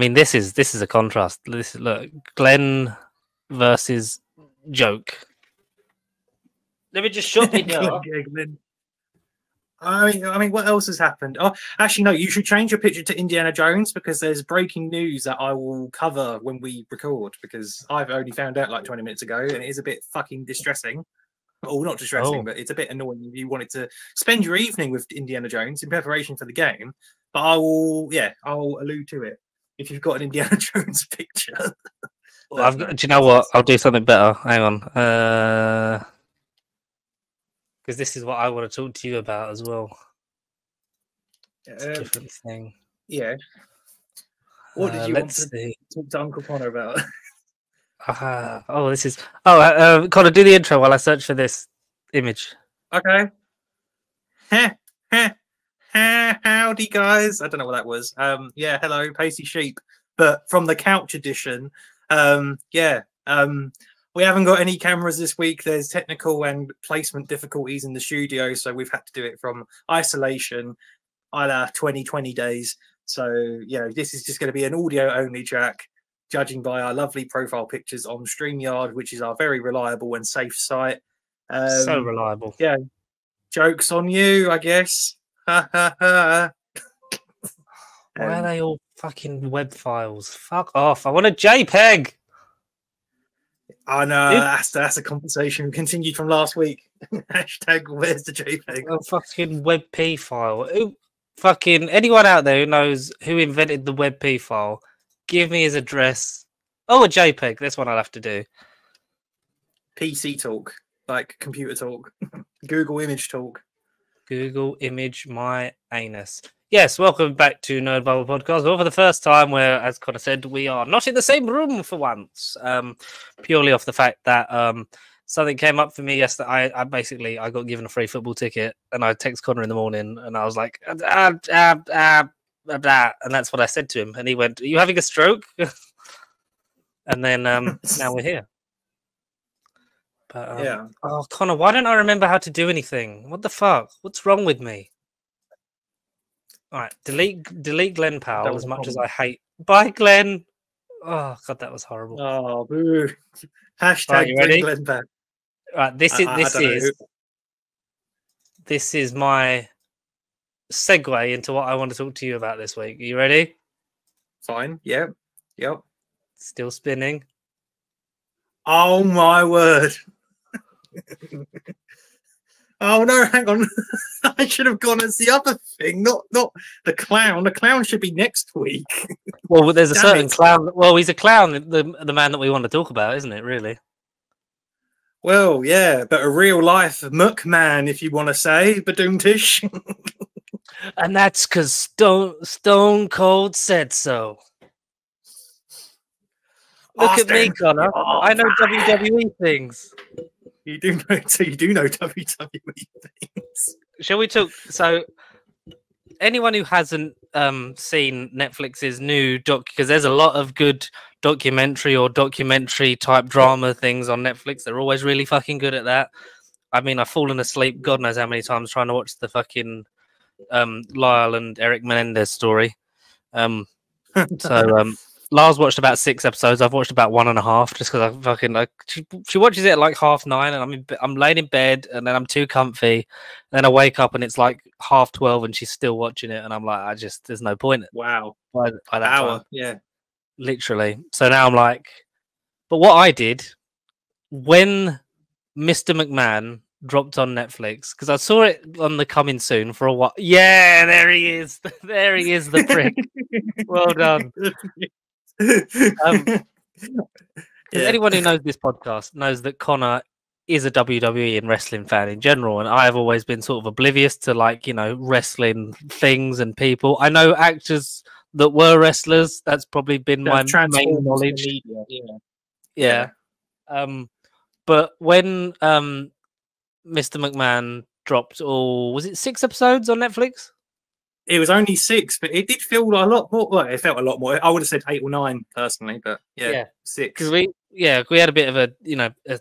mean, this is this is a contrast. This look, Glenn versus Joke. Let me just shut it down. I mean, I mean, what else has happened? Oh, actually, no. You should change your picture to Indiana Jones because there's breaking news that I will cover when we record because I've only found out like 20 minutes ago, and it is a bit fucking distressing. Oh, not distressing, Oh. but it's a bit annoying if you wanted to spend your evening with Indiana Jones in preparation for the game. But I will, yeah, I'll allude to it if you've got an Indiana Jones picture. Well, I've do you know what? I'll do something better. Hang on. Uh because this is what I want to talk to you about as well. It's a Uh, different thing. yeah. What did Uh, you want to see. talk to Uncle Connor about? Ah, oh, this is. Oh, uh, uh, Connor, do the intro while I search for this image. Okay. Heh, heh, howdy, guys. I don't know what that was. Um, yeah, hello, Pasty Sheep. But from the couch edition, um, yeah, um, we haven't got any cameras this week. There's technical and placement difficulties in the studio, so we've had to do it from isolation, a la 2020 days. So, you know, this is just going to be an audio only track, judging by our lovely profile pictures on StreamYard, which is our very reliable and safe site. Um, so reliable. yeah. Jokes on you, I guess. Ha ha ha. Why are Um, they all fucking web files? Fuck off. I want a JPEG. I know that's that's a conversation we continued from last week. Hashtag where's the JPEG? A fucking WebP file. Who, fucking anyone out there who knows who invented the WebP file, give me his address. Oh, a JPEG. That's what I'll have to do. PC talk, like computer talk, Google image talk. Google image my anus. Yes, welcome back to Nerd Bible Podcast. Well, for the first time, where, as Connor said, we are not in the same room for once. Um, purely off the fact that um, something came up for me yesterday. I, I basically I got given a free football ticket, and I text Connor in the morning, and I was like, ah, ah, ah, ah, ah, ah," and that's what I said to him, and he went, "Are you having a stroke?" and then um, now we're here. But, um, yeah, Oh, Connor, why don't I remember how to do anything? What the fuck? What's wrong with me? All right, delete delete Glenn Powell was as a much as. I hate. Bye, Glenn. Oh god, that was horrible. Oh, boo. Hashtag Right, ready? Glenn back. All right, this is I- I this don't know is this is my segue into what I want to talk to you about this week. Are you ready? Fine. Yep. Yep. Still spinning. Oh my word. oh no, hang on. I should have gone as the other thing, not not the clown. The clown should be next week. Well, there's a Damn certain it. clown. Well, he's a clown, the the man that we want to talk about, isn't it? Really? Well, yeah, but a real life muckman, if you want to say, Badoomtish. And that's because Stone Stone Cold said so. Look at me, Connor. Oh, I know man. WWE things. You do know, so you do know WWE things. Shall we talk? So, anyone who hasn't um, seen Netflix's new doc, because there's a lot of good documentary or documentary type drama things on Netflix. They're always really fucking good at that. I mean, I've fallen asleep, God knows how many times, trying to watch the fucking um, Lyle and Eric Menendez story. Um, so um, Lars watched about six episodes. I've watched about one and a half, just because I fucking like. She, she watches it at like half nine, and I'm in, I'm laying in bed, and then I'm too comfy. And then I wake up, and it's like half twelve, and she's still watching it, and I'm like, I just there's no point wow, by, by that hour, time, yeah. literally. So now I'm like, but what I did when Mr. McMahon dropped on Netflix because I saw it on the coming soon for a while. Yeah, there he is. there he is, the prick. well done. Um, Yeah. Anyone who knows this podcast knows that Connor is a WWE and wrestling fan in general, and I have always been sort of oblivious to like you know wrestling things and people. I know actors that were wrestlers. That's probably been my Transformed main knowledge. media, yeah. Yeah. Um, but when um, Mr. McMahon dropped, all was it six episodes on Netflix? It was only six, but it did feel a lot more. Well, it felt a lot more. I would have said eight or nine personally, but yeah, Yeah. six. because we yeah we had a bit of a you know a,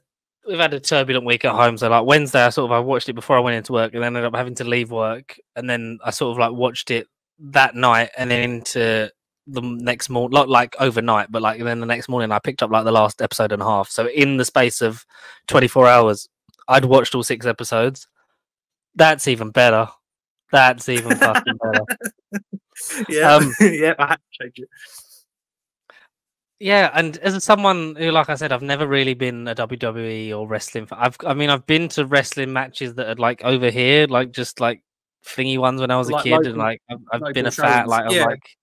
we've had a turbulent week at home so like wednesday i sort of i watched it before i went into work and then ended up having to leave work and then i sort of like watched it that night and then into the next morning, not like overnight, but like then the next morning, I picked up like the last episode and a half. So in the space of 24 hours, I'd watched all six episodes. That's even better. That's even fucking better. yeah, Um, yeah, I had to change it. Yeah, and as someone who, like I said, I've never really been a WWE or wrestling. Fan. I've, I mean, I've been to wrestling matches that are like over here, like just like thingy ones when I was a Like kid, and like I've, I've been a fan, like yeah. like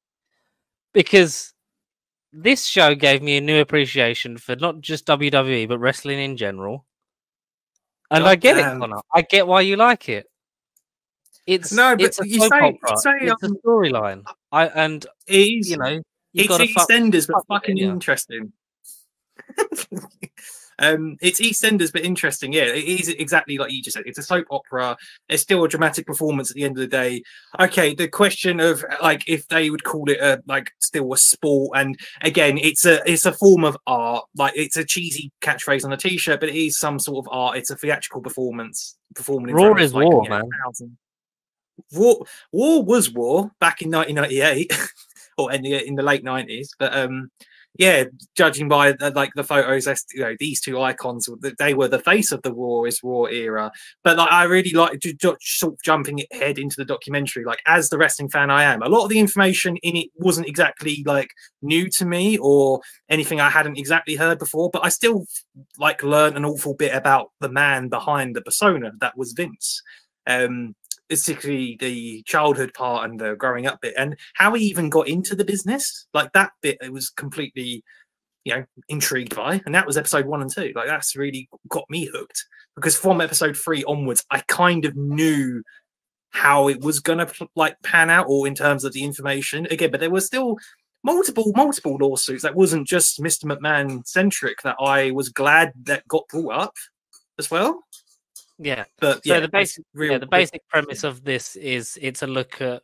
because this show gave me a new appreciation for not just WWE but wrestling in general, and I get damn. it, Connor. I get why you like it. It's No, but it's a you say- say, it's a um, storyline. I and It is, you know it's got to fuck. EastEnders, but fuck it, fucking yeah. interesting. um, it's EastEnders, but interesting. Yeah, it is exactly like you just said. It's a soap opera. It's still a dramatic performance at the end of the day. Okay, the question of like if they would call it a like still a sport, and again, it's a it's a form of art. Like it's a cheesy catchphrase on a t-shirt, but it is some sort of art. It's a theatrical performance. Performing in Raw is like, war, you know, man. thousand- War, Raw is War back in 1998 or in the in the late 90s, but um yeah, judging by the, like the photos, you know these two icons, th- they were the face of the Raw is War era. But like, I really like to sort of jumping head into the documentary. Like as the wrestling fan I am, a lot of the information in it wasn't exactly like new to me or anything I hadn't exactly heard before. But I still like learned an awful bit about the man behind the persona that was Vince. Um, particularly the childhood part and the growing up bit and how he even got into the business. Like that bit it was completely you know intrigued by and that was episode one and two. Like that's really got me hooked because from episode three onwards i kind of knew how it was gonna like pan out or in terms of the information. Again but there was still multiple multiple lawsuits that wasn't just mr mcmahon centric that i was glad that got brought up as well Yeah. but So yeah the basic, real yeah, the basic premise of this is it's a look at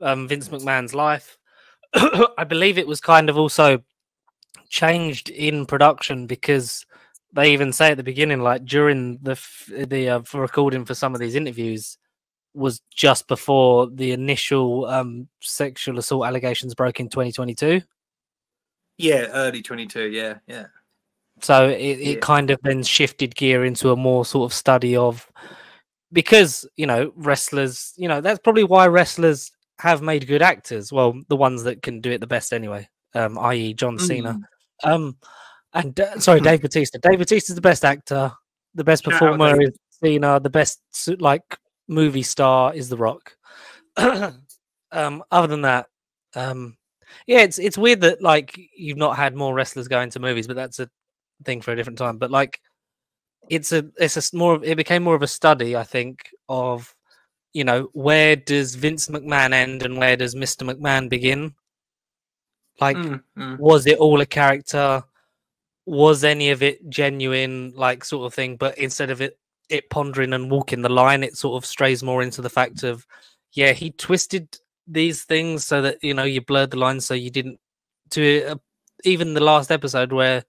um, Vince McMahon's life. I believe it was kind of also changed in production because they even say at the beginning, like during the the uh, recording for some of these interviews, was just before the initial um, sexual assault allegations broke in 2022. yeah early 22 yeah yeah So it, it Yeah. kind of then shifted gear into a more sort of study of because you know wrestlers, you know that's probably why wrestlers have made good actors. Well, the ones that can do it the best anyway, um, i.e. John Cena. Mm. Um, and uh, sorry, Dave Batista. Dave Batista's the best actor. The best Shout performer is Cena. The best like movie star is The Rock. um, other than that, um, yeah, it's it's weird that like you've not had more wrestlers go into movies, but that's a thing for a different time. But like, it's a it's a more of, it became more of a study, I think, of you know where does Vince McMahon end and where does Mr. McMahon begin? Like, Mm, mm. was it all a character? Was any of it genuine, like sort of thing? But instead of it it pondering and walking the line, it sort of strays more into the fact of, yeah, he twisted these things so that you know you blurred the line so you didn't. To uh, even the last episode where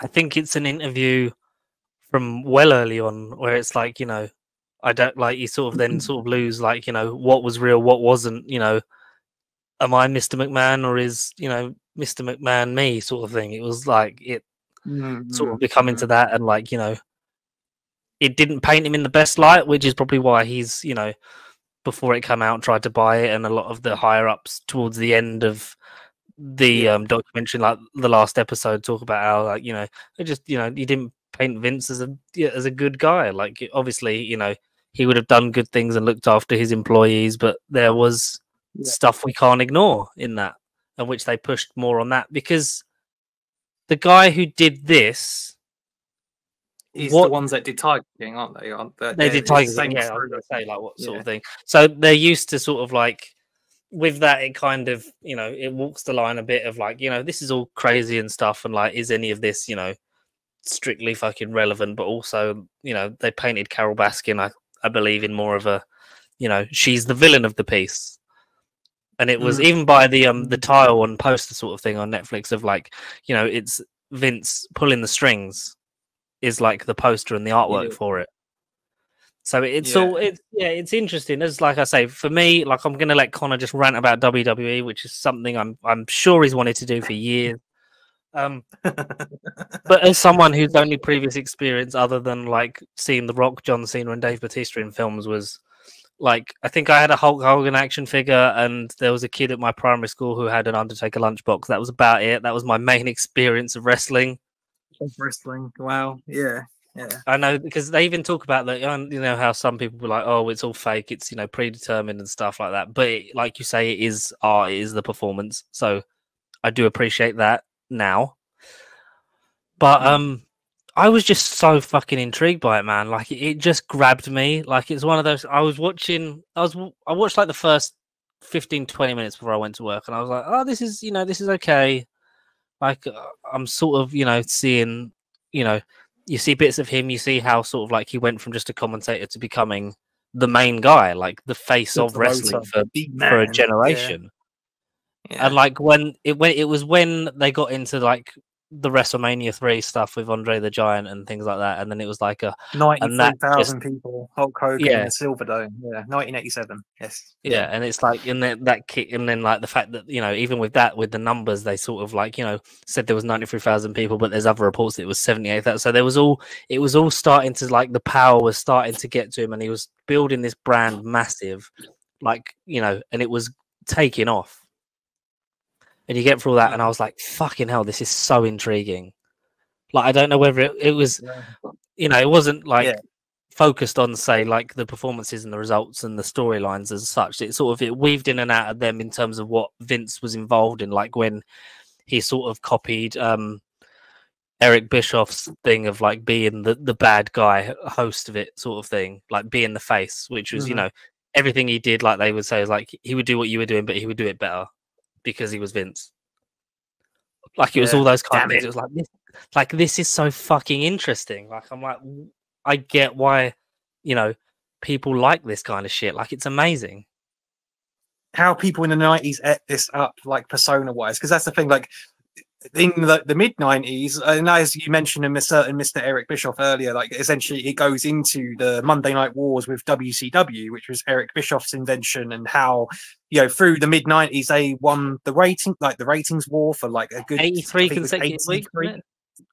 I think it's an interview from well early on, where it's like you know, I don't like you sort of then sort of lose like you know what was real, what wasn't, you know am I Mr. McMahon or is you know Mr. McMahon me sort of thing. It was like it Mm, sort of mm, become mm. into that and like you know it didn't paint him in the best light, which is probably why he's you know before it came out tried to buy it and a lot of the higher ups towards the end of the Yeah. um documentary like the last episode talk about how like you know they just you know you didn't paint Vince as a as a good guy like obviously you know he would have done good things and looked after his employees but there was Yeah. stuff we can't ignore in that and which they pushed more on that because the guy who did this He's what- the ones that did Tiger King, aren't they? Aren't they? they did Tiger King, yeah, I was say like what sort Yeah. of thing. So they're used to sort of like with that it kind of, you know, it walks the line a bit of like, you know, this is all crazy and stuff and like is any of this, you know, strictly fucking relevant, but also, you know, they painted Carole Baskin, I, I believe, in more of a, you know, she's the villain of the piece. And it was Mm. even by the um the tile and poster sort of thing on Netflix of like, you know, it's Vince pulling the strings is like the poster and the artwork Yeah. for it. So it's Yeah. all it's yeah, it's interesting. As like I say, for me, like I'm gonna let Connor just rant about WWE, which is something I'm I'm sure he's wanted to do for years. Um, but as someone whose only previous experience, other than like seeing The Rock, John Cena, and Dave Batista in films, was like I think I had a Hulk Hogan action figure, and there was a kid at my primary school who had an Undertaker lunchbox. That was about it. That was my main experience of wrestling. Of wrestling. Wow. Yeah. Yeah. I know because they even talk about that. um, You know how some people were like, "Oh, it's all fake. It's you know predetermined and stuff like that." But it, like you say, it is art. It is the performance. So I do appreciate that now. But Mm. um, I was just so fucking intrigued by it, man. Like it, it just grabbed me. Like it's one of those. I was watching. I was. I watched like the first 15, 20 minutes before I went to work, and I was like, "Oh, this is you know this is okay." Like uh, I'm sort of you know seeing you know you see bits of him. You see how sort of like he went from just a commentator to becoming the main guy, like the face The of wrestling for for a yeah. generation. Yeah. And like when it when it was when they got into like the WrestleMania three stuff with Andre the Giant and things like that, and then it was like a Ninety-three thousand people. Hulk Hogan Yeah. Silverdome. Yeah. Nineteen eighty-seven. Yes. yeah, and it's like and then that kick, and then like the fact that you know even with that with the numbers they sort of like you know said there was ninety three thousand people, but there's other reports that it was seventy eight thousand. So there was all it was all starting to like the power was starting to get to him, and he was building this brand massive, like you know, and it was taking off. And you get through all that, and I was like, "Fucking hell, this is so intriguing." Like I don't know whether it, it was Yeah. you know, it wasn't like Yeah. focused on say like the performances and the results and the storylines as such. It sort of it weaved in and out of them in terms of what Vince was involved in, like when he sort of copied um Eric Bischoff's thing of like being the, the bad guy host of it sort of thing, like being the face, which was, you Mhm. know, everything he did, like they would say, is like he would do what you were doing, but he would do it better because he was Vince. Like it was Yeah, all those kind of things. it. Was like this, like this is so fucking interesting. Like I'm like, I get why, you know, people like this kind of shit. Like it's amazing. how people in the 90s ate this up like persona wise because that's the thing like in the, the mid 90s and as you mentioned in a certain mr eric bischoff earlier like essentially it goes into the monday night wars with wcw which was eric bischoff's invention and how you know through the mid 90s they won the rating like the ratings war for like a good 83 think it was consecutive weeks. 83 wasn't it?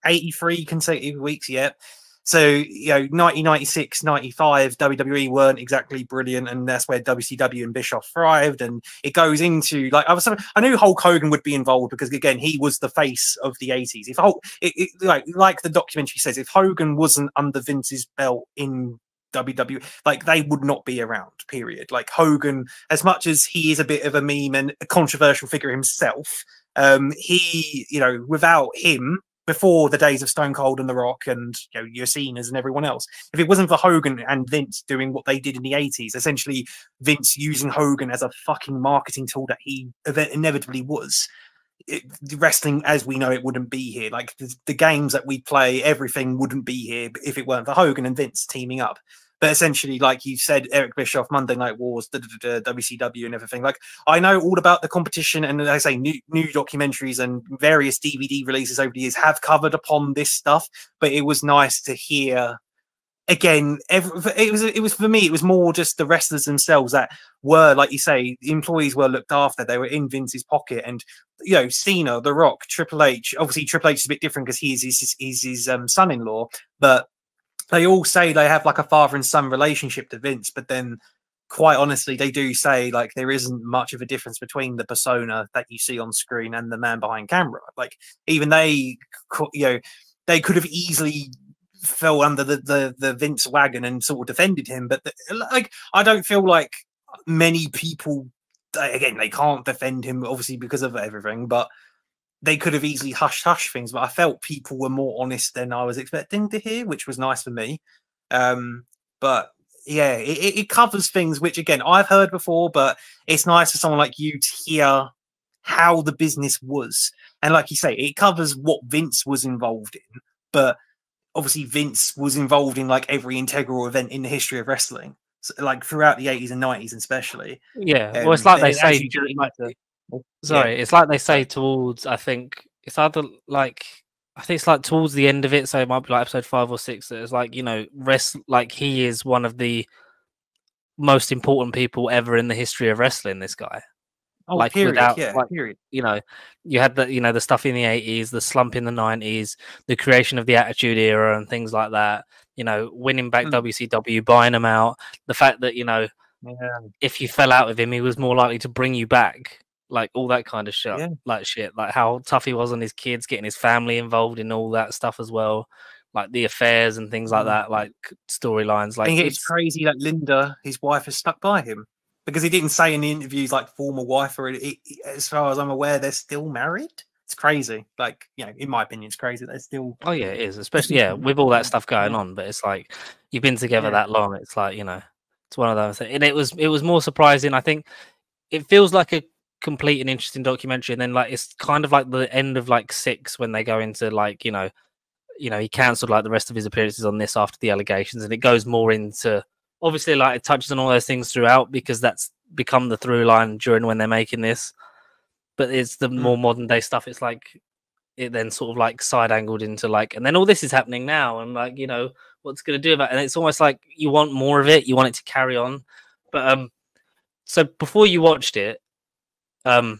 83 consecutive weeks yet. So, you know, 1996, 95, WWE weren't exactly brilliant, and that's where WCW and Bischoff thrived. And it goes into like I was, I knew Hulk Hogan would be involved because again, he was the face of the 80s. If Hulk, it, it, like like the documentary says, if Hogan wasn't under Vince's belt in WWE, like they would not be around. Period. Like Hogan, as much as he is a bit of a meme and a controversial figure himself, um, he, you know, without him, before the days of Stone Cold and The Rock and you know your Cena's and everyone else. If it wasn't for Hogan and Vince doing what they did in the 80s, essentially Vince using Hogan as a fucking marketing tool that he inevitably was. It, wrestling as we know it wouldn't be here. Like the, the games that we play, everything wouldn't be here if it weren't for Hogan and Vince teaming up. But essentially, like you said, Eric Bischoff, Monday Night Wars, da, da, da, WCW, and everything. Like I know all about the competition, and as I say, new new documentaries and various DVD releases over the years have covered upon this stuff. But it was nice to hear again. Every, it was it was for me. It was more just the wrestlers themselves that were, like you say, employees were looked after. They were in Vince's pocket, and you know, Cena, The Rock, Triple H. Obviously, Triple H is a bit different because he's his he's his um, son-in-law, but they all say they have like a father and son relationship to Vince, but then quite honestly, they do say like there isn't much of a difference between the persona that you see on screen and the man behind camera. Like even they, you know, they could have easily fell under the the, the Vince wagon and sort of defended him, but the, like I don't feel like many people. Again, they can't defend him obviously because of everything, but they could have easily hush hush things. But I felt people were more honest than I was expecting to hear, which was nice for me. Um, but yeah, it, it covers things which again I've heard before, but it's nice for someone like you to hear how the business was. And like you say, it covers what Vince was involved in, but obviously Vince was involved in like every integral event in the history of wrestling, so, like throughout the 80s and 90s, especially. Yeah. well, Um, it's like they say. do- like- Yeah. Sorry, it's like they say towards. I think it's either like I think it's like towards the end of it, so it might be like episode five or six. That it's like you know, rest like he is one of the most important people ever in the history of wrestling. This guy, Oh, like, period. without, yeah, like- period. you know, you had the you know the stuff in the eighties, the slump in the nineties, the creation of the Attitude Era, and things like that. You know, winning back Mm. WCW, buying him out, the fact that you know Yeah. if you fell out with him, he was more likely to bring you back. Like all that kind of shit, Yeah. like shit, like how tough he was on his kids, getting his family involved in all that stuff as well, like the affairs and things like Mm. that, like storylines. Like it's it's crazy that Linda, his wife, has stuck by him because he didn't say in the interviews like former wife or it, it- as far as I'm aware, they're still married. It's crazy. Like you know, in my opinion, it's crazy. They're still. oh yeah, it is, especially yeah with all that stuff going on. But it's like you've been together Yeah. that long. It's like you know, it's one of those things. And it was it was more surprising. I think it feels like a complete and interesting documentary, and then like it's kind of like the end of like six when they go into like you know, you know he cancelled like the rest of his appearances on this after the allegations, and it goes more into obviously like it touches on all those things throughout because that's become the through line during when they're making this. But it's the Mm. more modern day stuff. It's like it then sort of like side angled into like, and then all this is happening now, and like you know what's going to do about, it? and it's almost like you want more of it, you want it to carry on. But um, so before you watched it, um,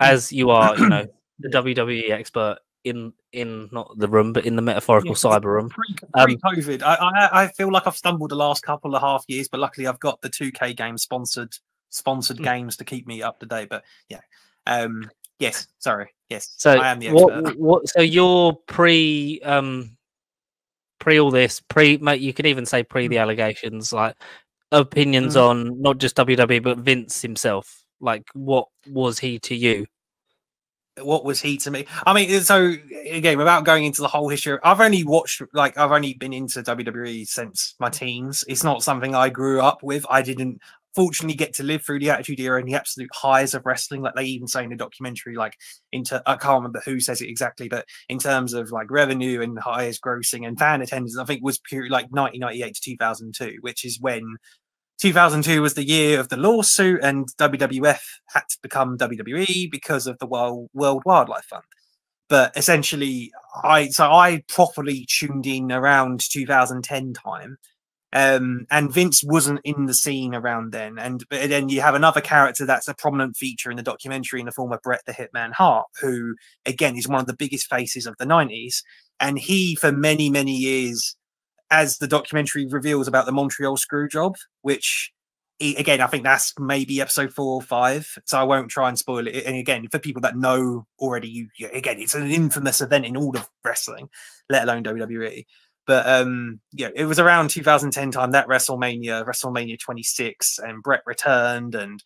as you are, you know, the WWE expert in in not the room, but in the metaphorical Yeah. cyber room. Pre Um, COVID, I, I I feel like I've stumbled the last couple of half years, but luckily I've got the 2K game sponsored sponsored Mm. games to keep me up to date. But yeah, um, yes, sorry, yes, So I am the expert. what what so you're pre um pre all this pre mate you could even say pre Mm. the allegations like opinions Mm. on not just WWE but Vince himself like what was he to you what was he to me? I mean, so again, without going into the whole history, I've only watched like I've only been into WWE since my teens. It's not something I grew up with. I didn't fortunately get to live through the Attitude Era and the absolute highs of wrestling. Like they even say in the documentary, like into I can't remember who says it exactly, but in terms of like revenue and highest grossing and fan attendance, I think was like 1998 to 2002, which is when 2002 was the year of the lawsuit, and WWF had to become WWE because of the World Wildlife Fund. But essentially, I so I properly tuned in around 2010 time, um, and Vince wasn't in the scene around then. And then you have another character that's a prominent feature in the documentary in the form of Bret the Hitman Hart, who again is one of the biggest faces of the 90s, and he for many many years as the documentary reveals about the Montreal screw job, which again, I think that's maybe episode four or five. So I won't try and spoil it. And again, for people that know already, you you- again, it's an infamous event in all of wrestling, let alone WWE. But um, yeah, it was around 2010 time that WrestleMania, WrestleMania 26, and Bret returned, and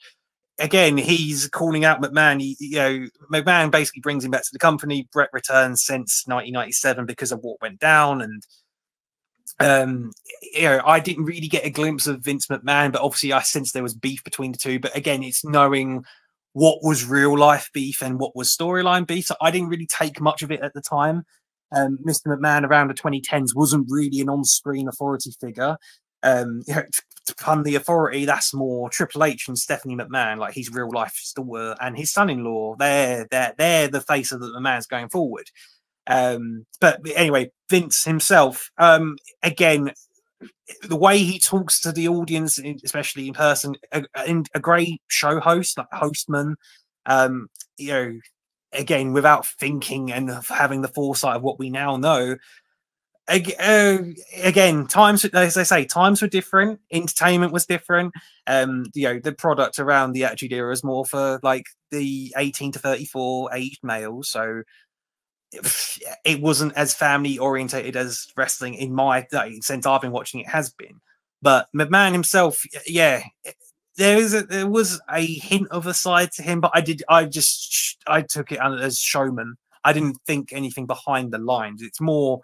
again he's calling out McMahon. He, you know, McMahon basically brings him back to the company. Bret returns since 1997 because of what went down, and um you know i didn't really get a glimpse of vince mcmahon but obviously i sensed there was beef between the two. But again it's knowing what was real life beef and what was storyline beef. So i didn't really take much of it at the time. Um mr mcmahon around the 2010s wasn't really an on-screen authority figure. Um you know, to, to pun the authority that's more triple h and stephanie mcmahon. Like his real life stalwart and his son-in-law they're they're they're the face of the McMahon's going forward um but anyway vince himself um again the way he talks to the audience especially in person a, great show host like hostman um you know again without thinking and having the foresight of what we now know uh, again times as i say times were different entertainment was different um you know the product around the attitude era is more for like the 18 to 34 aged males so it wasn't as family orientated as wrestling in my like, since I've been watching it has been. But McMahon himself, yeah, eh, there is a, there was a hint of a side to him, but I did I just I took it as showman. I didn't think anything behind the lines. It's more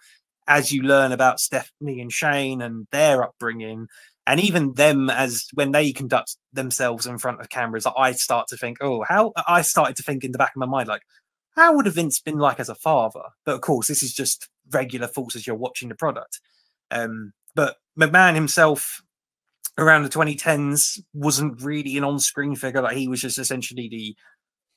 as you learn about Stephanie and Shane and their upbringing, and even them as when they conduct themselves in front of cameras, I start to think, oh, how I started to think in the back of my mind, like, how would Vince been like as a father? But of course, this is just regular thoughts as you're watching the product. Um, but McMahon himself, around the 2010s, wasn't really an on-screen figure. Like he was just essentially the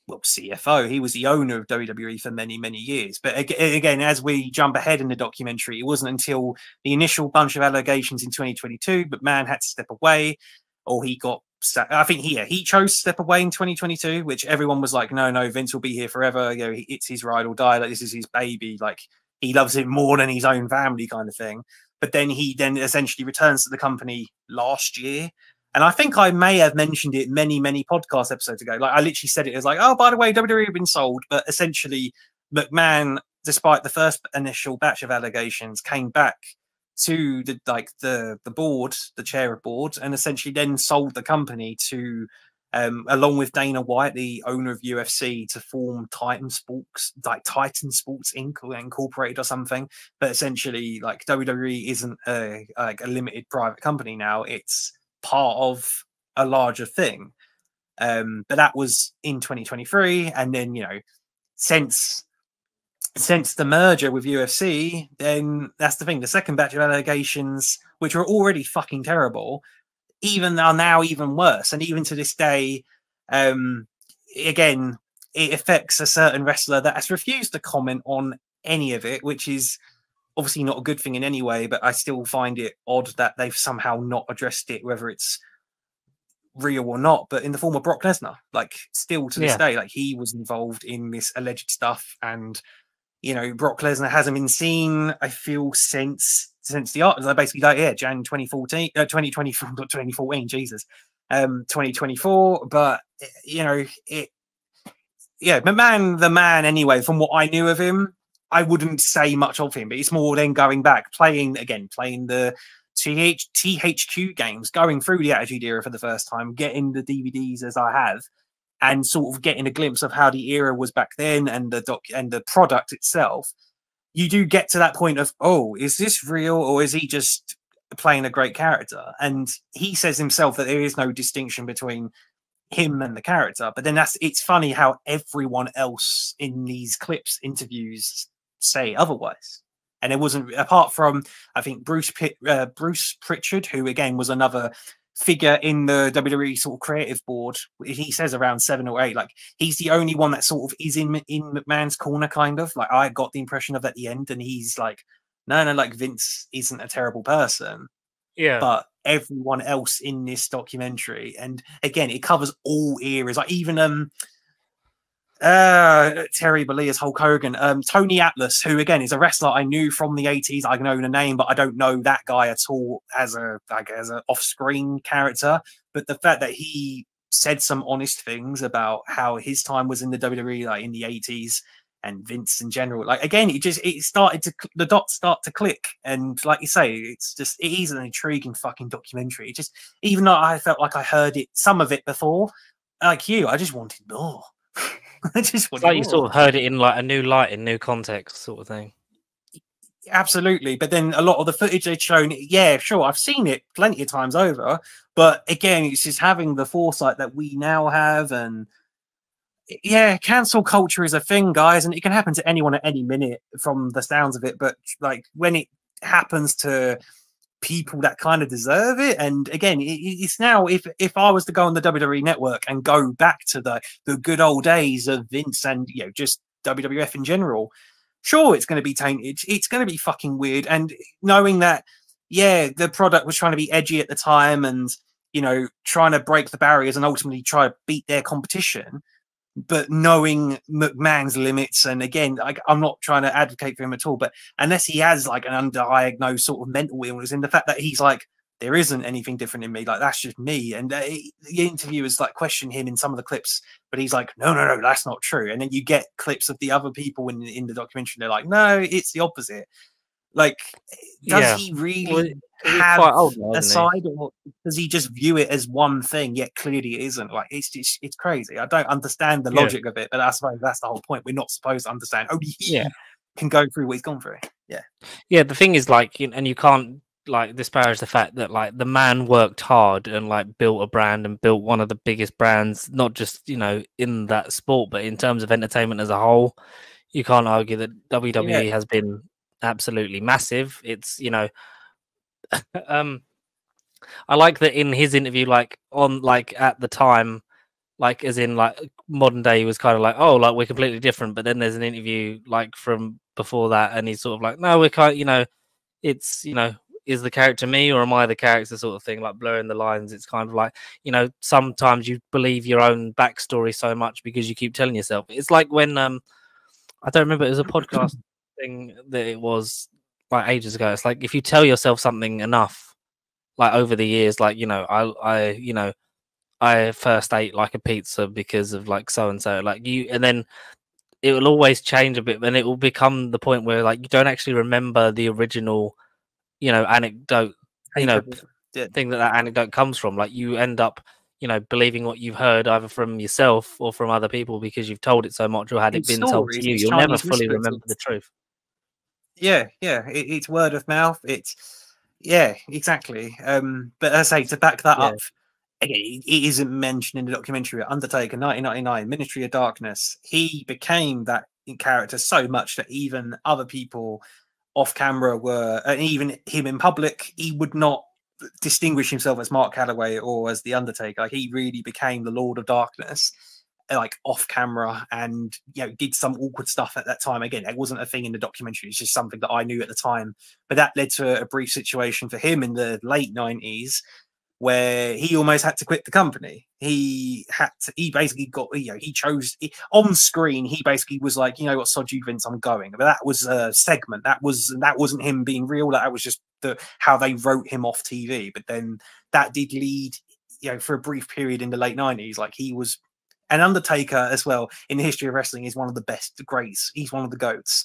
well CFO. He was the owner of WWE for many many years. But again, as we jump ahead in the documentary, it wasn't until the initial bunch of allegations in 2022, but man had to step away, or he got. I think he he chose to step away in 2022, which everyone was like, no, no, Vince will be here forever. You know, it's his ride or die. Like this is his baby. Like he loves it more than his own family, kind of thing. But then he then essentially returns to the company last year and I think I may have mentioned it many, many podcast episodes ago. Like I literally said it as like, oh, by the way, WWE have been sold. But essentially, McMahon, despite the first initial batch of allegations, came back to the like the the board, the chair of board, and essentially then sold the company to um, along with Dana White, the owner of UFC, to form Titan Sports, like Titan Sports Inc. Incorporated or something. But essentially, like WWE isn't a like a limited private company now; it's part of a larger thing. Um, but that was in 2023, and then you know, since since the merger with UFC, then that's the thing. The second batch of allegations, which were already fucking terrible, even are now even worse. And even to this day, um, again, it affects a certain wrestler that has refused to comment on any of it, which is obviously not a good thing in any way, but I still find it odd that they've somehow not addressed it, whether it's real or not. But in the form of Brock Lesnar, like still to this yeah. day, like he was involved in this alleged stuff, and you know Brock Lesnar hasn't been seen. I feel since since the art, basically like yeah, Jan 2014, uh, 2024, 2014, Jesus, um, 2024. But you know it. Yeah, man, the man. Anyway, from what I knew of him, I wouldn't say much of him, but it's more then going back, playing again, playing the TH, THQ games, going through the Attitude Era for the first time, getting the DVDs as I have, and sort of getting a glimpse of how the era was back then and the doc and the product itself. You do get to that point of, oh, is this real or is he just playing a great character? And he says himself that there is no distinction between him and the character. But then that's it's funny how everyone else in these clips interviews say otherwise. And it wasn't apart from I think Bruce Pitt, uh, Bruce Pritchard, who again was another figure in the WWE sort of creative board. He says around seven or eight. Like he's the only one that sort of is in in McMahon's corner, kind of. Like I got the impression of at the end, and he's like, no, no, like Vince isn't a terrible person. Yeah. But everyone else in this documentary, and again, it covers all eras. Like even um uh Terry Bollea's Hulk Hogan, um Tony Atlas, who again is a wrestler I knew from the 80s. I know the name, but I don't know that guy at all as a like as an off-screen character. But the fact that he said some honest things about how his time was in the WWE, like in the 80s, and Vince in general. Like again, it just it started to the dots start to click, and like you say, it's just it is an intriguing fucking documentary. It just even though I felt like I heard it some of it before, like you, I just wanted more. I just like you sort of heard it in like a new light, in new context, sort of thing. Absolutely, but then a lot of the footage they'd shown, yeah, sure, I've seen it plenty of times over, but again, it's just having the foresight that we now have, and yeah, cancel culture is a thing, guys, and it can happen to anyone at any minute from the sounds of it. But like when it happens to people that kind of deserve it. And again, it's now if if I was to go on the WWE network and go back to the the good old days of Vince and you know just WWF in general, sure it's going to be tainted. It's going to be fucking weird. And knowing that, yeah, the product was trying to be edgy at the time and you know trying to break the barriers and ultimately try to beat their competition but knowing McMahon's limits, and again, like, I'm not trying to advocate for him at all, but unless he has like an undiagnosed sort of mental illness, and the fact that he's like, there isn't anything different in me, like that's just me. And uh, the interviewers like question him in some of the clips, but he's like, no, no, no, that's not true. And then you get clips of the other people in in the documentary, and they're like, no, it's the opposite. Like, does yeah. he really well, have old, a side, or does he just view it as one thing? Yet clearly it isn't. Like, it's just it's crazy. I don't understand the logic yeah. of it, but I suppose that's the whole point. We're not supposed to understand. Only oh, he yeah. can go through what he's gone through. Yeah, yeah. The thing is, like, and you can't like disparage the fact that like the man worked hard and like built a brand and built one of the biggest brands, not just you know in that sport, but in terms of entertainment as a whole. You can't argue that WWE yeah. has been absolutely massive. It's you know, um, I like that in his interview, like on like at the time, like as in like modern day he was kind of like oh like we're completely different but then there's an interview like from before that and he's sort of like no we're kind you know it's you know is the character me or am i the character sort of thing like blurring the lines it's kind of like you know sometimes you believe your own backstory so much because you keep telling yourself it's like when um i don't remember it was a podcast thing that it was like ages ago it's like if you tell yourself something enough like over the years like you know i i you know I first ate like a pizza because of like so and so. Like you, and then it will always change a bit, and it will become the point where like you don't actually remember the original, you know, anecdote, you know, thing that that anecdote comes from. Like you end up, you know, believing what you've heard either from yourself or from other people because you've told it so much or had it been told to you. You'll Chinese never fully remember the truth. Yeah, yeah, it, it's word of mouth. It's yeah, exactly. Um, but as I say, to back that yeah. up, again, it isn't mentioned in the documentary. Undertaker, 1999, Ministry of Darkness. He became that character so much that even other people off camera were, and even him in public, he would not distinguish himself as Mark Calaway or as the Undertaker. He really became the Lord of Darkness like off camera and you know did some awkward stuff at that time again it wasn't a thing in the documentary it's just something that i knew at the time but that led to a brief situation for him in the late 90s where he almost had to quit the company. He had to, he basically got, you know, he chose on screen. He basically was like, you know what, sod you, Vince, I'm going. But that was a segment. That was, that wasn't him being real. That was just the, how they wrote him off TV. But then that did lead, you know, for a brief period in the late 90s. Like he was an Undertaker as well in the history of wrestling is one of the best, greats. He's one of the goats.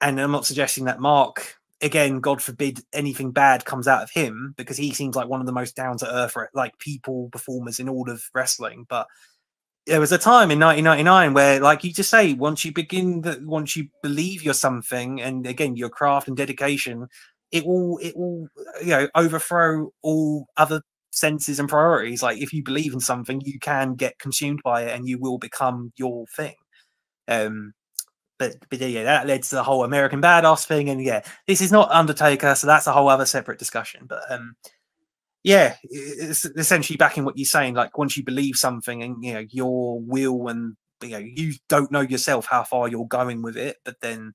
And I'm not suggesting that Mark again, God forbid anything bad comes out of him because he seems like one of the most down to earth like people performers in all of wrestling. But there was a time in 1999 where, like you just say, once you begin that, once you believe you're something, and again your craft and dedication, it will it will you know overthrow all other senses and priorities. Like if you believe in something, you can get consumed by it, and you will become your thing. Um, but but yeah, that led to the whole American Badass thing, and yeah, this is not Undertaker, so that's a whole other separate discussion. But um, yeah, it's essentially backing what you're saying. Like once you believe something, and you know your will, and you know you don't know yourself how far you're going with it, but then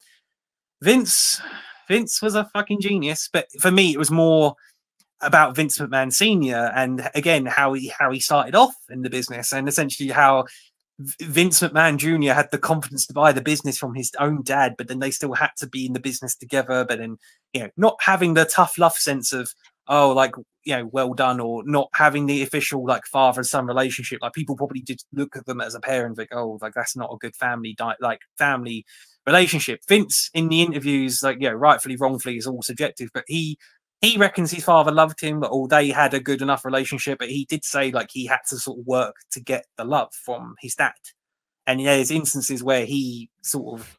Vince, Vince was a fucking genius. But for me, it was more about Vince McMahon Senior, and again how he how he started off in the business, and essentially how Vince McMahon Jr. had the confidence to buy the business from his own dad, but then they still had to be in the business together. But then, you know, not having the tough love sense of, oh, like, you know, well done, or not having the official like father and son relationship. Like people probably did look at them as a pair and think, oh, like that's not a good family, di- like family relationship. Vince in the interviews, like, yeah, rightfully, wrongfully is all subjective, but he he reckons his father loved him, but all they had a good enough relationship. But he did say like he had to sort of work to get the love from his dad. And yeah, there's instances where he sort of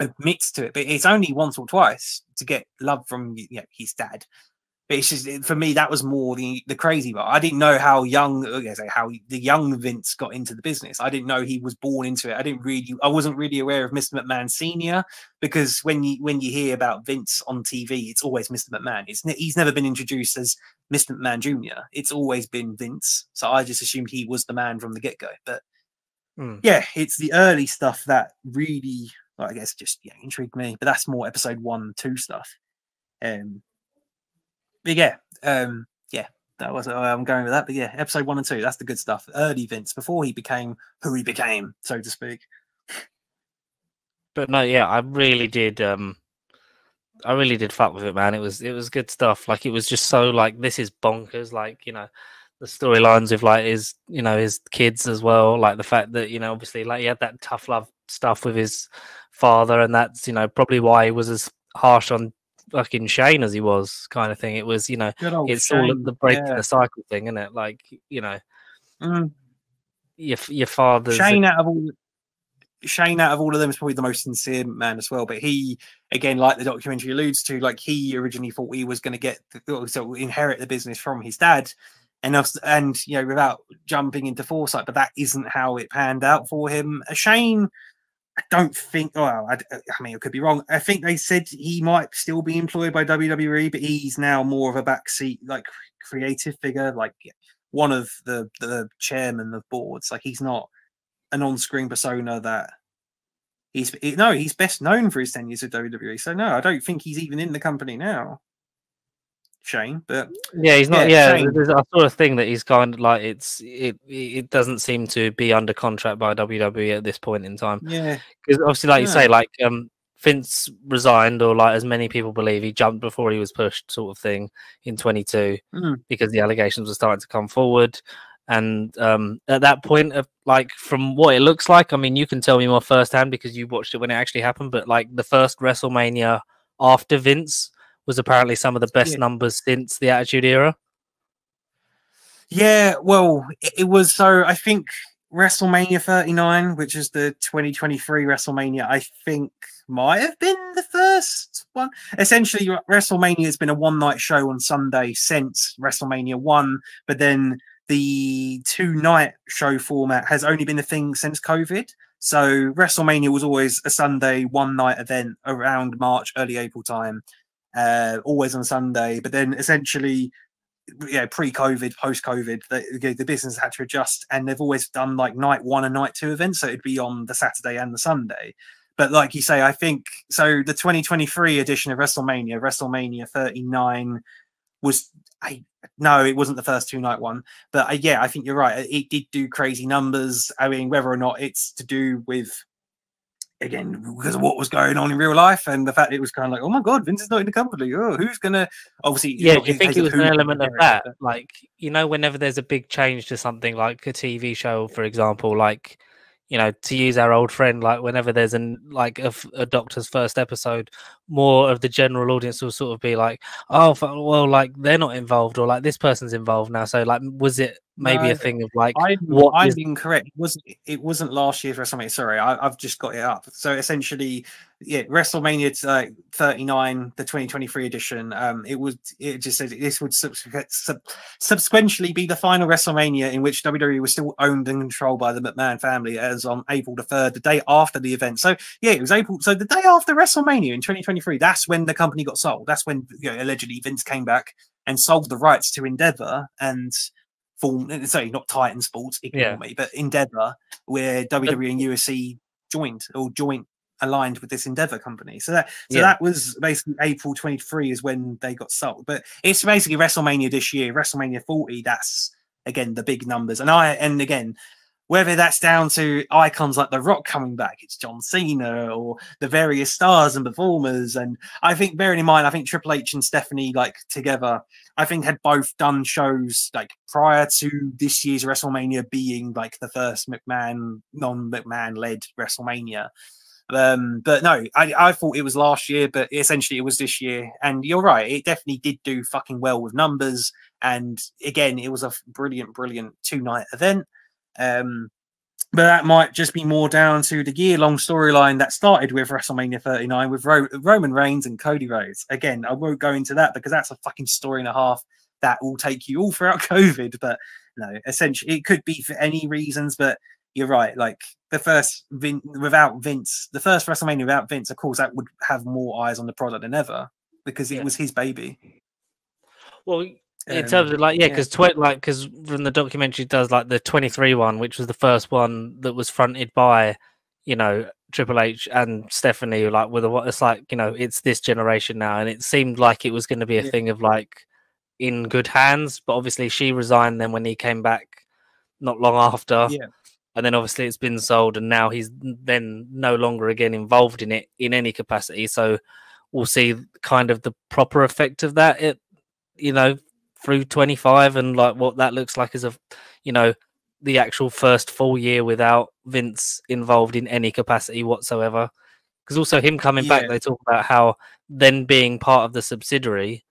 admits to it, but it's only once or twice to get love from you know, his dad. But it's just for me that was more the the crazy part. I didn't know how young, say how the young Vince got into the business. I didn't know he was born into it. I didn't really, I wasn't really aware of Mr. McMahon Senior because when you when you hear about Vince on TV, it's always Mr. McMahon. It's he's never been introduced as Mr. McMahon Junior. It's always been Vince. So I just assumed he was the man from the get go. But mm. yeah, it's the early stuff that really, well, I guess, just yeah, intrigued me. But that's more episode one, two stuff. Um, but yeah, um, yeah, that was I'm going with that. But yeah, episode one and two, that's the good stuff. Early Vince before he became who he became, so to speak. But no, yeah, I really did. um I really did fuck with it, man. It was it was good stuff. Like it was just so like this is bonkers. Like you know, the storylines of like his you know his kids as well. Like the fact that you know obviously like he had that tough love stuff with his father, and that's you know probably why he was as harsh on fucking Shane as he was, kind of thing. It was, you know, it's Shane. all the breaking yeah. the cycle thing, isn't it? Like, you know, mm. your your father. Shane out of all Shane out of all of them is probably the most sincere man as well. But he, again, like the documentary alludes to, like he originally thought he was going to get so inherit the business from his dad, and and you know without jumping into foresight, but that isn't how it panned out for him. A Shane I don't think. Well, I, uh, I, mean, I could be wrong. I think they said he might still be employed by WWE, but he's now more of a backseat, like creative figure, like one of the the chairman of boards. Like he's not an on-screen persona that he's he, no, he's best known for his ten years of WWE. So no, I don't think he's even in the company now. Shane, but yeah, he's not. Yeah, Shane. there's a sort of thing that he's kind of like it's it. It doesn't seem to be under contract by WWE at this point in time. yeah, Because obviously, like you say, like um, Vince resigned, or like as many people believe, he jumped before he was pushed, sort of thing, in 22 Mm. because the allegations were starting to come forward. And um, at that point, of like from what it looks like, I mean, you can tell me more firsthand because you watched it when it actually happened. But like the first WrestleMania after Vince was apparently some of the best Yeah. numbers since the Attitude Era. Yeah, well, it, it was so I think WrestleMania 39, which is the 2023 WrestleMania, I think might have been the first one. Essentially, WrestleMania has been a one night show on Sunday since WrestleMania 1, but then the two night show format has only been a thing since COVID. So WrestleMania was always a Sunday one night event around March, early April time, uh, always on Sunday. But then essentially yeah, pre-COVID, post-COVID, the, the business had to adjust, and they've always done like night one and night two events, so it'd be on the Saturday and the Sunday. But like you say, I think so. The 2023 edition of WrestleMania, WrestleMania 39, was I no, it wasn't the first two night one, but uh, yeah, I think you're right. It did do crazy numbers. I mean, whether or not it's to do with again because of what was going on in real life and the fact it was kind of like, oh my god, Vince is not in the company. Oh, who's gonna obviously? Yeah, do you think it was an element of that? Like, you know, whenever there's a big change to something like a TV show, for example, like, you know, to use our old friend, like whenever there's an like a Doctor's first episode, more of the general audience will sort of be like, oh, well, like they're not involved, or like this person's involved now. So, like, was it maybe No, a thing of like, I'm, what I'm is- incorrect. It wasn't it wasn't last year's WrestleMania? Sorry, I, I've just got it up. So essentially, yeah, WrestleMania uh, 39, the 2023 edition. Um, it was it just said this would subsequent, sub, subsequently be the final WrestleMania in which WWE was still owned and controlled by the McMahon family, as on April the third, the day after the event. So yeah, it was April. So the day after WrestleMania in 2023, that's when the company got sold. That's when you know, allegedly Vince came back and sold the rights to Endeavor and form sorry not titan sports ignore Yeah. me but endeavor where wwe and ufc joined or joint aligned with this endeavor company so that so Yeah. that was basically april 23 is when they got sold but it's basically wrestlemania this year wrestlemania 40 that's again the big numbers and i and again whether that's down to icons like The Rock coming back, it's John Cena or the various stars and performers. And I think, bearing in mind, I think Triple H and Stephanie, like together, I think had both done shows like prior to this year's WrestleMania being like the first McMahon, non McMahon led WrestleMania. Um, but no, I, I thought it was last year, but essentially it was this year. And you're right, it definitely did do fucking well with numbers. And again, it was a brilliant, brilliant two night event. Um, but that might just be more down to the year long storyline that started with WrestleMania 39 with Ro- Roman Reigns and Cody Rhodes. Again, I won't go into that because that's a fucking story and a half that will take you all throughout COVID. But no, essentially, it could be for any reasons. But you're right. Like the first Vin- without Vince, the first WrestleMania without Vince, of course, that would have more eyes on the product than ever because it Yeah. was his baby. well, in Um, terms of like yeah yeah. because tw- like because from the documentary does like the 23 one which was the first one that was fronted by you know triple h and stephanie like with a what it's like you know it's this generation now and it seemed like it was going to be a Yeah. thing of like in good hands but obviously she resigned then when he came back not long after Yeah. and then obviously it's been sold and now he's then no longer again involved in it in any capacity so we'll see kind of the proper effect of that it you know through 25 and like what that looks like as a you know the actual first full year without Vince involved in any capacity whatsoever. Because also him coming back they talk about how then being part of the subsidiary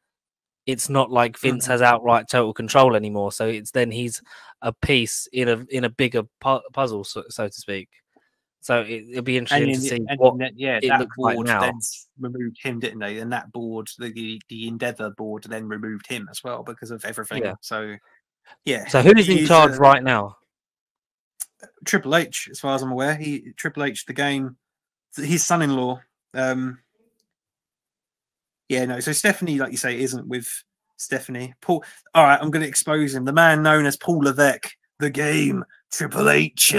it's not like Vince Mhm. has outright total control anymore. So it's then he's a piece in a in a bigger pu- puzzle so, so to speak so it, it'll be interesting and, to see and what that- yeah, it that looks like board now. then removed him, didn't they? And that board, the the, Endeavor board, then removed him as well because of everything. Yeah. So, yeah. so who's in charge uh, right now Triple H, as far as I'm aware, he Triple H, the game, his son-in-law. Um, yeah, no. So Stephanie, like you say, isn't with Stephanie. Paul. All right, I'm going to expose him. The man known as Paul Levesque, the game Triple H.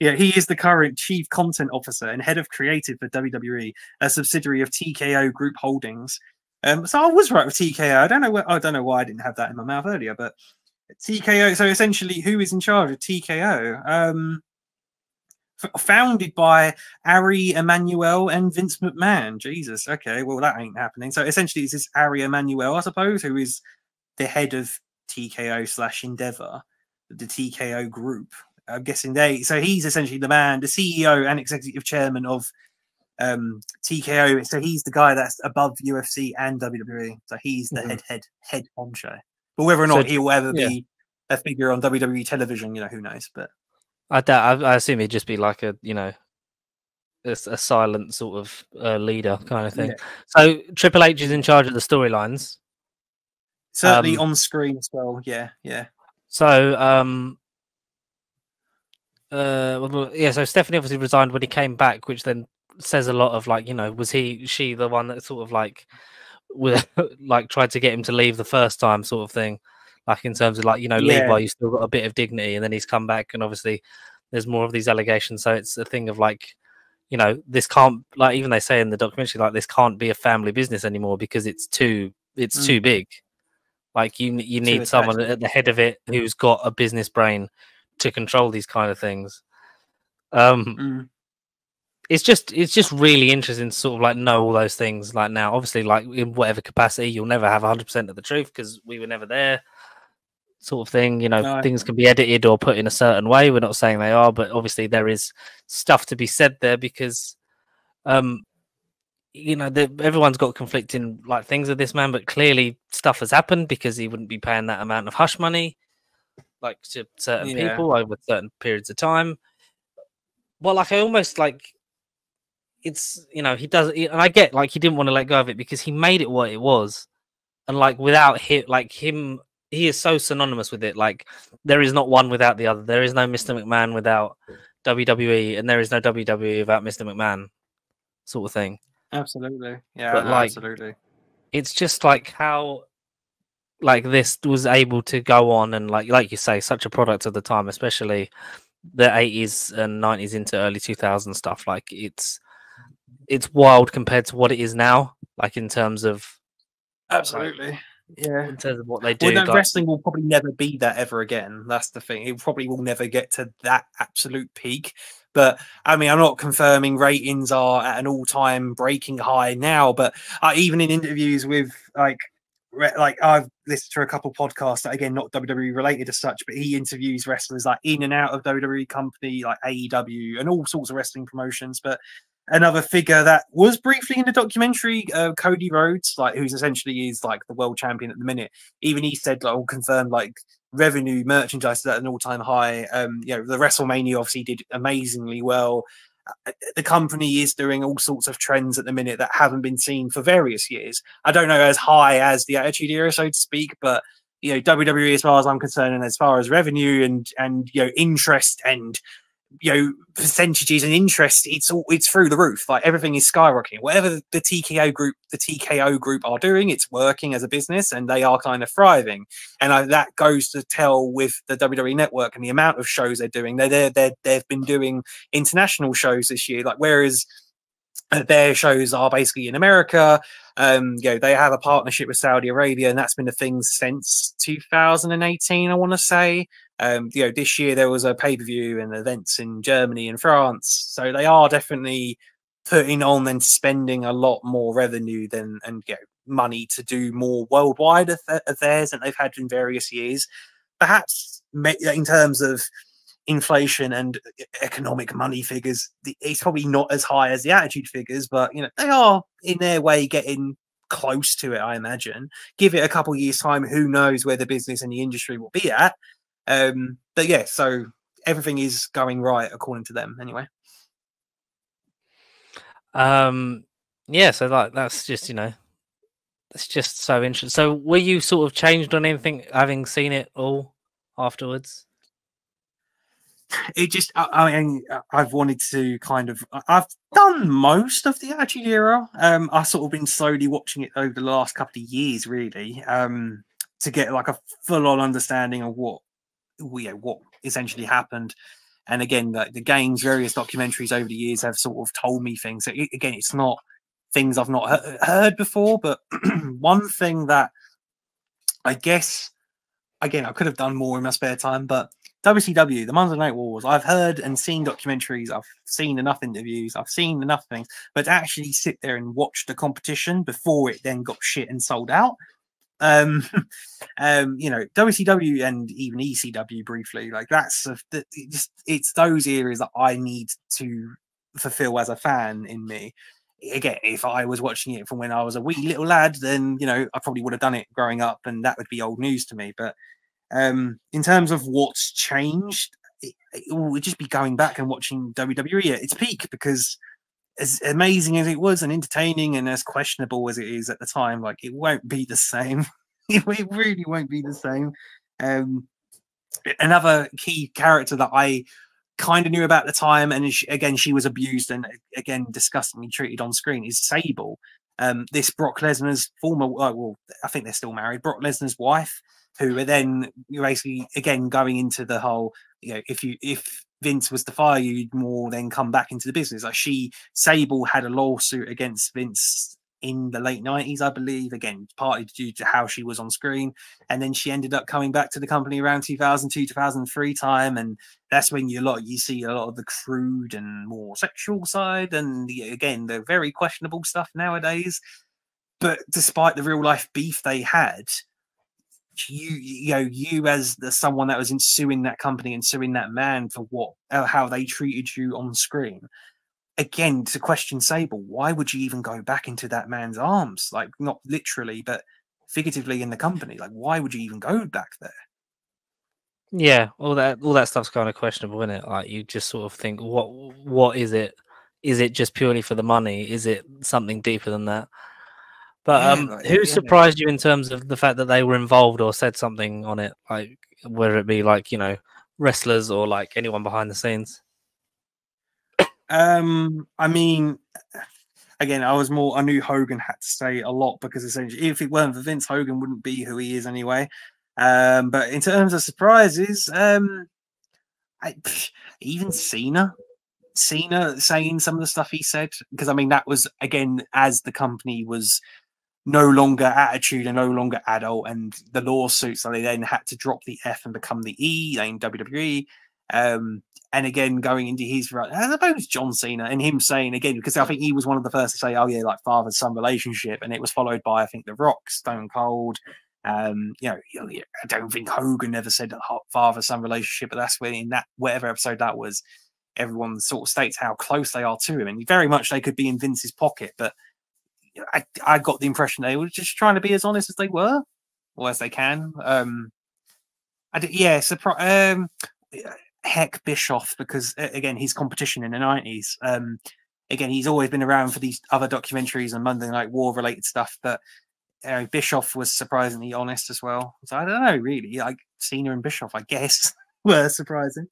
yeah, he is the current chief content officer and head of creative for WWE, a subsidiary of TKO Group Holdings. Um, so I was right with TKO. I don't know. Where, I don't know why I didn't have that in my mouth earlier, but TKO. So essentially, who is in charge of TKO? Um, founded by Ari Emanuel and Vince McMahon. Jesus. Okay. Well, that ain't happening. So essentially, it's this Ari Emanuel, I suppose, who is the head of TKO slash Endeavor, the TKO group. I'm guessing they. So he's essentially the man, the CEO and executive chairman of um TKO. So he's the guy that's above UFC and WWE. So he's the Mhm. head, head, head honcho. But whether or not d- he will ever yeah. be a figure on WWE television, you know, who knows? But I doubt. I, I assume he'd just be like a you know, a silent sort of uh, leader kind of thing. Yeah. So Triple H is in charge of the storylines. certainly Um, on screen as well. Yeah, yeah. So um, uh, well, yeah. So Stephanie obviously resigned when he came back, which then says a lot of like you know, was he she the one that sort of like with like tried to get him to leave the first time, sort of thing. Like in terms of like you know, leave Yeah. while you still got a bit of dignity, and then he's come back, and obviously there's more of these allegations. So it's a thing of like, you know, this can't like even they say in the documentary like this can't be a family business anymore because it's too it's Mm. too big. Like you you need someone at the head of it who's got a business brain to control these kind of things. Um, Mm. it's just it's just really interesting to sort of like know all those things like now obviously like in whatever capacity you'll never have 100% of the truth because we were never there sort of thing you know No. things can be edited or put in a certain way we're not saying they are but obviously there is stuff to be said there because um you know the, everyone's got conflicting like things with this man but clearly stuff has happened because he wouldn't be paying that amount of hush money like to certain Yeah. people over certain periods of time well like i almost like it's you know he does and i get like he didn't want to let go of it because he made it what it was and like without him like him he is so synonymous with it like there is not one without the other there is no mr mcmahon without wwe and there is no wwe without mr mcmahon sort of thing Absolutely. Yeah, But, like, absolutely. it's just like how like this was able to go on and like like you say such a product of the time especially the 80s and 90s into early 2000 stuff like it's it's wild compared to what it is now like in terms of Absolutely. Yeah. in terms of what they do Well, no, like- wrestling will probably never be that ever again. That's the thing. It probably will never get to that absolute peak. But I mean, I'm not confirming ratings are at an all-time breaking high now. But uh, even in interviews with like, like I've listened to a couple podcasts that again not WWE related as such, but he interviews wrestlers like in and out of WWE company, like AEW and all sorts of wrestling promotions. But another figure that was briefly in the documentary, uh, Cody Rhodes, like who's essentially is like the world champion at the minute. Even he said like all confirmed like revenue merchandise is at an all-time high. Um you know the wrestlemania obviously did amazingly well Uh, the company is doing all sorts of trends at the minute that haven't been seen for various years. I don't know as high as the attitude era so to speak but you know wwe as far as i'm concerned and as far as revenue and and you know interest and you know percentages and interest it's all it's through the roof. Like everything is skyrocketing. Whatever the, tko group the tko group are doing it's working as a business and they are kind of thriving. And I, that goes to tell with the WWE network and the amount of shows they're doing. They they they they've been doing international shows this year. Like whereas uh, their shows are basically in America. Um, you know, they have a partnership with Saudi Arabia, and that's been a thing since 2018, I want to say. Um, you know, this year there was a pay per view and events in Germany and France, so they are definitely putting on and spending a lot more revenue than and you know, money to do more worldwide affairs than they've had in various years. Perhaps in terms of inflation and economic money figures, it's probably not as high as the attitude figures, but you know they are in their way getting close to it. I imagine. Give it a couple years time, who knows where the business and the industry will be at. Um, but yeah, so everything is going right according to them, anyway. um yeah so like that's just you know it's just so interesting so were you sort of changed on anything having seen it all afterwards it just I, I mean I've wanted to kind of I've done most of the Attitude Era. Um, I've sort of been slowly watching it over the last couple of years, really, um, to get like a full on understanding of what you know, what essentially happened. And again, the, the games, various documentaries over the years have sort of told me things. So it, again, it's not things I've not he- heard before, but one thing that I guess again I could have done more in my spare time, but WCW, the Monday Night Wars, I've heard and seen documentaries, I've seen enough interviews, I've seen enough things, but actually sit there and watch the competition before it then got shit and sold out. Um, um, you know, WCW and even ECW briefly, like that's a, it just it's those areas that I need to fulfill as a fan in me again, if I was watching it from when I was a wee little lad, then you know I probably would have done it growing up, and that would be old news to me. But um, in terms of what's changed, it, it would just be going back and watching WWE at its peak because as amazing as it was and entertaining and as questionable as it is at the time, like it won't be the same. it really won't be the same. Um, another key character that I kind of knew about the time, and she, again, she was abused and again disgustingly treated on screen. Is Sable, um, this Brock Lesnar's former? Oh, well, I think they're still married. Brock Lesnar's wife, who are then you're basically again going into the whole, you know, if you if Vince was to fire you, you'd more then come back into the business. Like she, Sable had a lawsuit against Vince in the late 90s, I believe. Again, partly due to how she was on screen. And then she ended up coming back to the company around 2002, 2003 time. And that's when you lot you see a lot of the crude and more sexual side. And the, again, the very questionable stuff nowadays. But despite the real life beef they had, you you know you as the someone that was in suing that company and suing that man for what uh, how they treated you on screen again to question Sable, why would you even go back into that man's arms? Like not literally, but figuratively in the company. Like why would you even go back there? Yeah, all that all that stuff's kind of questionable, isn't it? Like you just sort of think, what what is it? Is it just purely for the money? Is it something deeper than that? But Yeah, um, like, who yeah. surprised you in terms of the fact that they were involved or said something on it? Like whether it be like you know wrestlers or like anyone behind the scenes. Um, I mean, again, I was more. I knew Hogan had to say a lot because essentially, if it weren't for Vince, Hogan wouldn't be who he is anyway. Um, but in terms of surprises, um, I, even Cena, Cena saying some of the stuff he said because I mean that was again as the company was no longer attitude and no longer adult and the lawsuits so they then had to drop the f and become the e in wwe um and again going into his right i suppose john cena and him saying again because i think he was one of the first to say oh yeah like father son relationship and it was followed by i think the rock stone cold um you know i don't think hogan ever said that father son relationship but that's when in that whatever episode that was everyone sort of states how close they are to him and very much they could be in vince's pocket but I, I got the impression they were just trying to be as honest as they were, or as they can. Um, I did, yeah, surprise. Um, heck, Bischoff, because again, his competition in the nineties. Um, again, he's always been around for these other documentaries and Monday Night War related stuff, but uh, Bischoff was surprisingly honest as well. So I don't know, really. Like Cena and Bischoff, I guess, were surprising.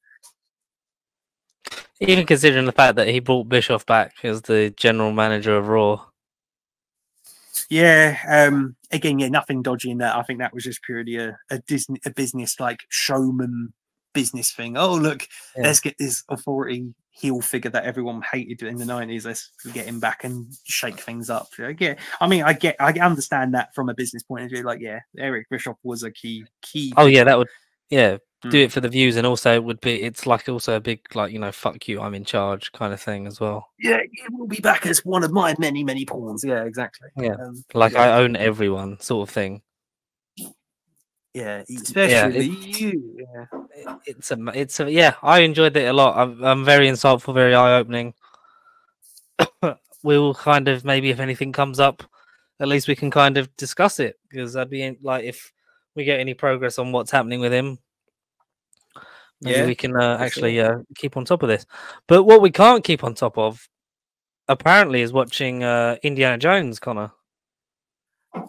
Even considering the fact that he brought Bischoff back as the general manager of Raw. Yeah. Um, again, yeah, nothing dodgy in that. I think that was just purely a, a Disney, a business like showman business thing. Oh, look, Yeah. let's get this authority heel figure that everyone hated in the nineties. Let's get him back and shake things up. Like, yeah, I mean, I get, I understand that from a business point of view. Like, yeah, Eric Bischoff was a key, key. Oh yeah, that would yeah do Mm. it for the views, and also it would be it's like also a big like you know fuck you, I'm in charge kind of thing as well. yeah, it will be back as one of my many, many pawns. Yeah, exactly. Yeah. Um, Like yeah, I own everyone, sort of thing. yeah, especially you. Yeah. It- It's a it's a yeah. I enjoyed it a lot. I'm, I'm very insightful, very eye opening. we'll kind of maybe if anything comes up, at least we can kind of discuss it because I'd be in, like if we get any progress on what's happening with him. Maybe Yeah, we can uh, actually uh, keep on top of this. But what we can't keep on top of, apparently, is watching uh, Indiana Jones, Connor.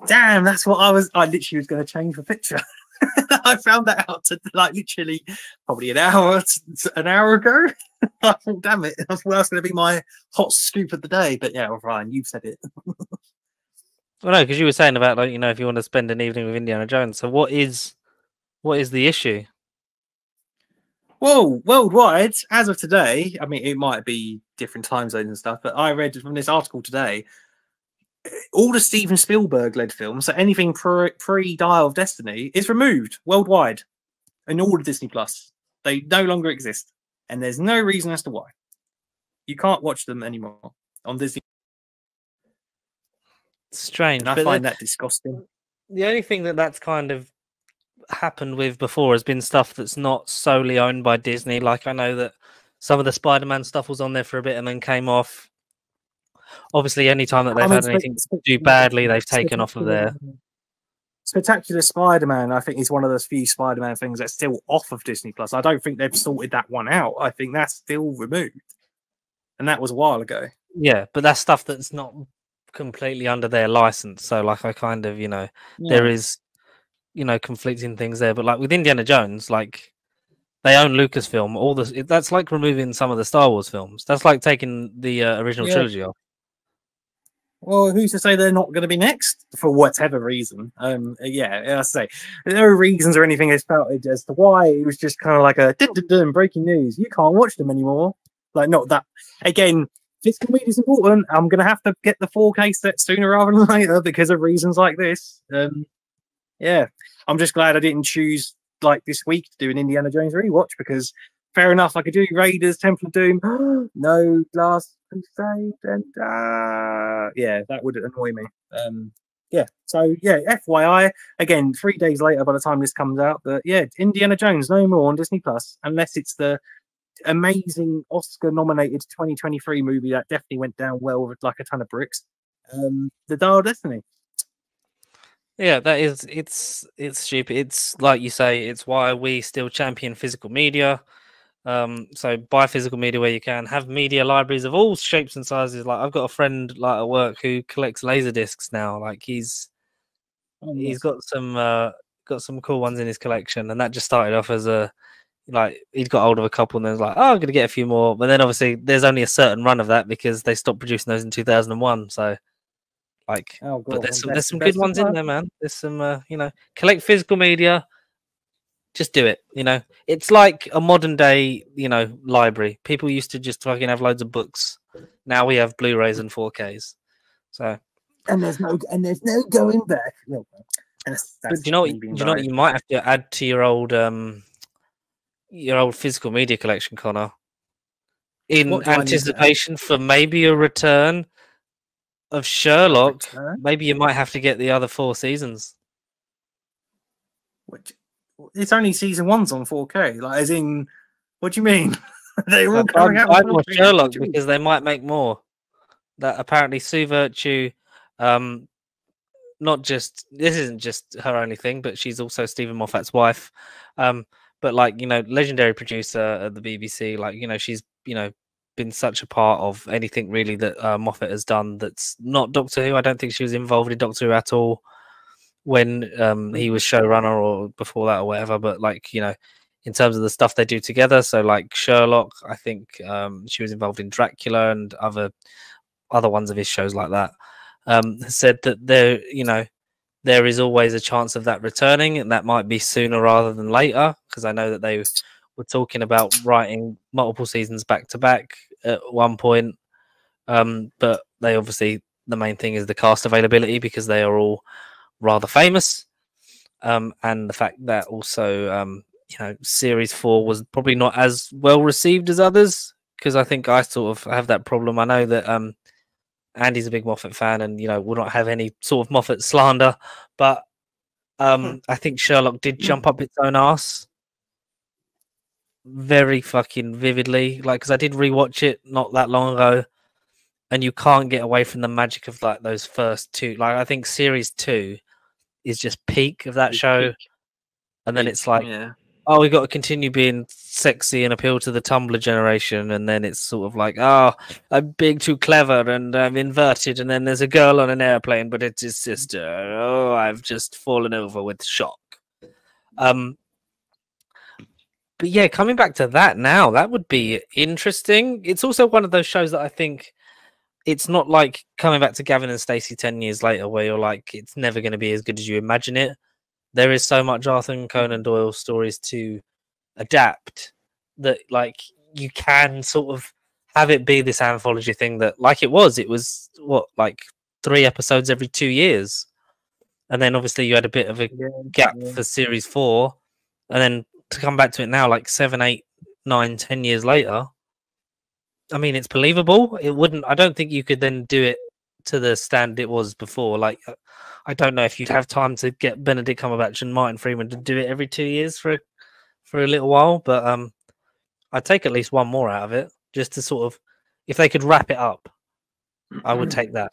Damn, that's what I was. I literally was going to change the picture. I found that out to like literally probably an hour an hour ago. I thought, damn it, that's well, going to be my hot scoop of the day. But yeah, well, Ryan, you've said it. well, no, because you were saying about like you know if you want to spend an evening with Indiana Jones. So what is what is the issue? Well, worldwide, as of today, I mean, it might be different time zones and stuff, but I read from this article today eh, all the Steven Spielberg led films, so anything pre Dial of Destiny, is removed worldwide in all of Disney Plus. They no longer exist, and there's no reason as to why. You can't watch them anymore on Disney. Strange. And I find that disgusting. The only thing that that's kind of happened with before has been stuff that's not solely owned by Disney. Like I know that some of the Spider-Man stuff was on there for a bit and then came off obviously, any time that they've I mean, had anything do badly, they've taken off of there. Spectacular Spider-Man, I think, is one of those few Spider-Man things that's still off of Disney Plus. I don't think they've sorted that one out. I think that's still removed, and that was a while ago. Yeah, but that's stuff that's not completely under their license. So, like, I kind of, you know, yeah. there is, you know, conflicting things there. But like with Indiana Jones, like they own Lucasfilm. All this that's like removing some of the Star Wars films. That's like taking the uh, original yeah. trilogy off. Well, who's to say they're not going to be next for whatever reason? Um, yeah, I say there are reasons or anything as spouted as to why it was just kind of like a dun, dun, dun, breaking news. You can't watch them anymore. Like, not that again. Physical media is important. I'm going to have to get the 4K set sooner rather than later because of reasons like this. Um, yeah, I'm just glad I didn't choose like this week to do an Indiana Jones rewatch because fair enough, I could do Raiders, Temple of Doom, no Last Crusade, and uh, yeah, that would annoy me. Um, yeah, so yeah, FYI, again, three days later by the time this comes out, but yeah, Indiana Jones no more on Disney Plus, unless it's the amazing Oscar nominated 2023 movie that definitely went down well with like a ton of bricks. Um, the Dial of Destiny. Yeah, that is it's it's stupid. It's like you say, it's why we still champion physical media. Um, so buy physical media where you can. Have media libraries of all shapes and sizes. Like I've got a friend like at work who collects laser discs now. Like he's oh, he's got some uh, got some cool ones in his collection, and that just started off as a like he'd got hold of a couple and then was like, oh, I'm gonna get a few more. But then obviously there's only a certain run of that because they stopped producing those in 2001. So like, oh, but there's some there's some good ones in there, man. There's some uh, you know collect physical media just do it. You know, it's like a modern day, you know, library. People used to just fucking have loads of books. Now we have Blu-rays and 4Ks. So and there's no and there's no going back. No. That's, that's do you know what? Do you know what you might have to add to your old um your old physical media collection, Connor? In anticipation for maybe a return of Sherlock, return? maybe you might have to get the other four seasons. Which it's only season one's on 4K. Like, as in, what do you mean? they all coming out. I watch Sherlock because they might make more. That apparently Sue Vertue, um, not just this isn't just her only thing, but she's also Steven Moffat's wife. Um, but like you know, legendary producer at the BBC. Like you know, she's you know been such a part of anything really that uh, Moffat has done that's not Doctor Who. I don't think she was involved in Doctor Who at all when um, he was showrunner or before that or whatever. But like you know, in terms of the stuff they do together, so like Sherlock, I think um, she was involved in Dracula and other other ones of his shows like that. Um, said that there, you know, there is always a chance of that returning, and that might be sooner rather than later. Because I know that they were talking about writing multiple seasons back to back at one point. Um, but they obviously the main thing is the cast availability because they are all rather famous, um, and the fact that also um, you know series four was probably not as well received as others because I think I sort of have that problem. I know that um, Andy's a big Moffat fan, and you know will not have any sort of Moffat slander, but um, hmm. I think Sherlock did jump up its own ass very fucking vividly. Like, because I did rewatch it not that long ago, and you can't get away from the magic of like those first two. Like, I think series two is just peak of that peak, show, peak. and then peak, it's like, yeah. oh, we got to continue being sexy and appeal to the Tumblr generation, and then it's sort of like, oh, I'm being too clever and I'm inverted, and then there's a girl on an airplane, but it's his sister. Oh, I've just fallen over with shock. Um, but yeah, coming back to that now, that would be interesting. It's also one of those shows that I think it's not like coming back to Gavin and Stacey 10 years later where you're like, it's never going to be as good as you imagine it. There is so much Arthur and Conan Doyle stories to adapt that, like, you can sort of have it be this anthology thing that, like it was, it was what, like three episodes every two years. And then obviously you had a bit of a Yeah, gap yeah. for series four. And then to come back to it now, like seven, eight, nine, ten years later, I mean, it's believable. It wouldn't. I don't think you could then do it to the stand it was before. Like, uh, I don't know if you'd have time to get Benedict Cumberbatch and Martin Freeman to do it every two years for a, for a little while. But um, I'd take at least one more out of it, just to sort of, if they could wrap it up, I would take that.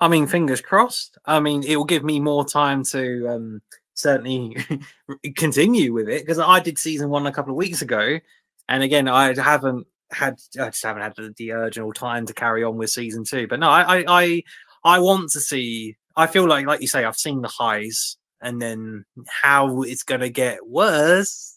I mean, fingers crossed. I mean, it will give me more time to um, certainly continue with it because I did season one a couple of weeks ago, and again, I haven't had, I just haven't had the, the urge or time to carry on with season two. But no, I, I, I, want to see. I feel like, like you say, I've seen the highs, and then how it's to get worse.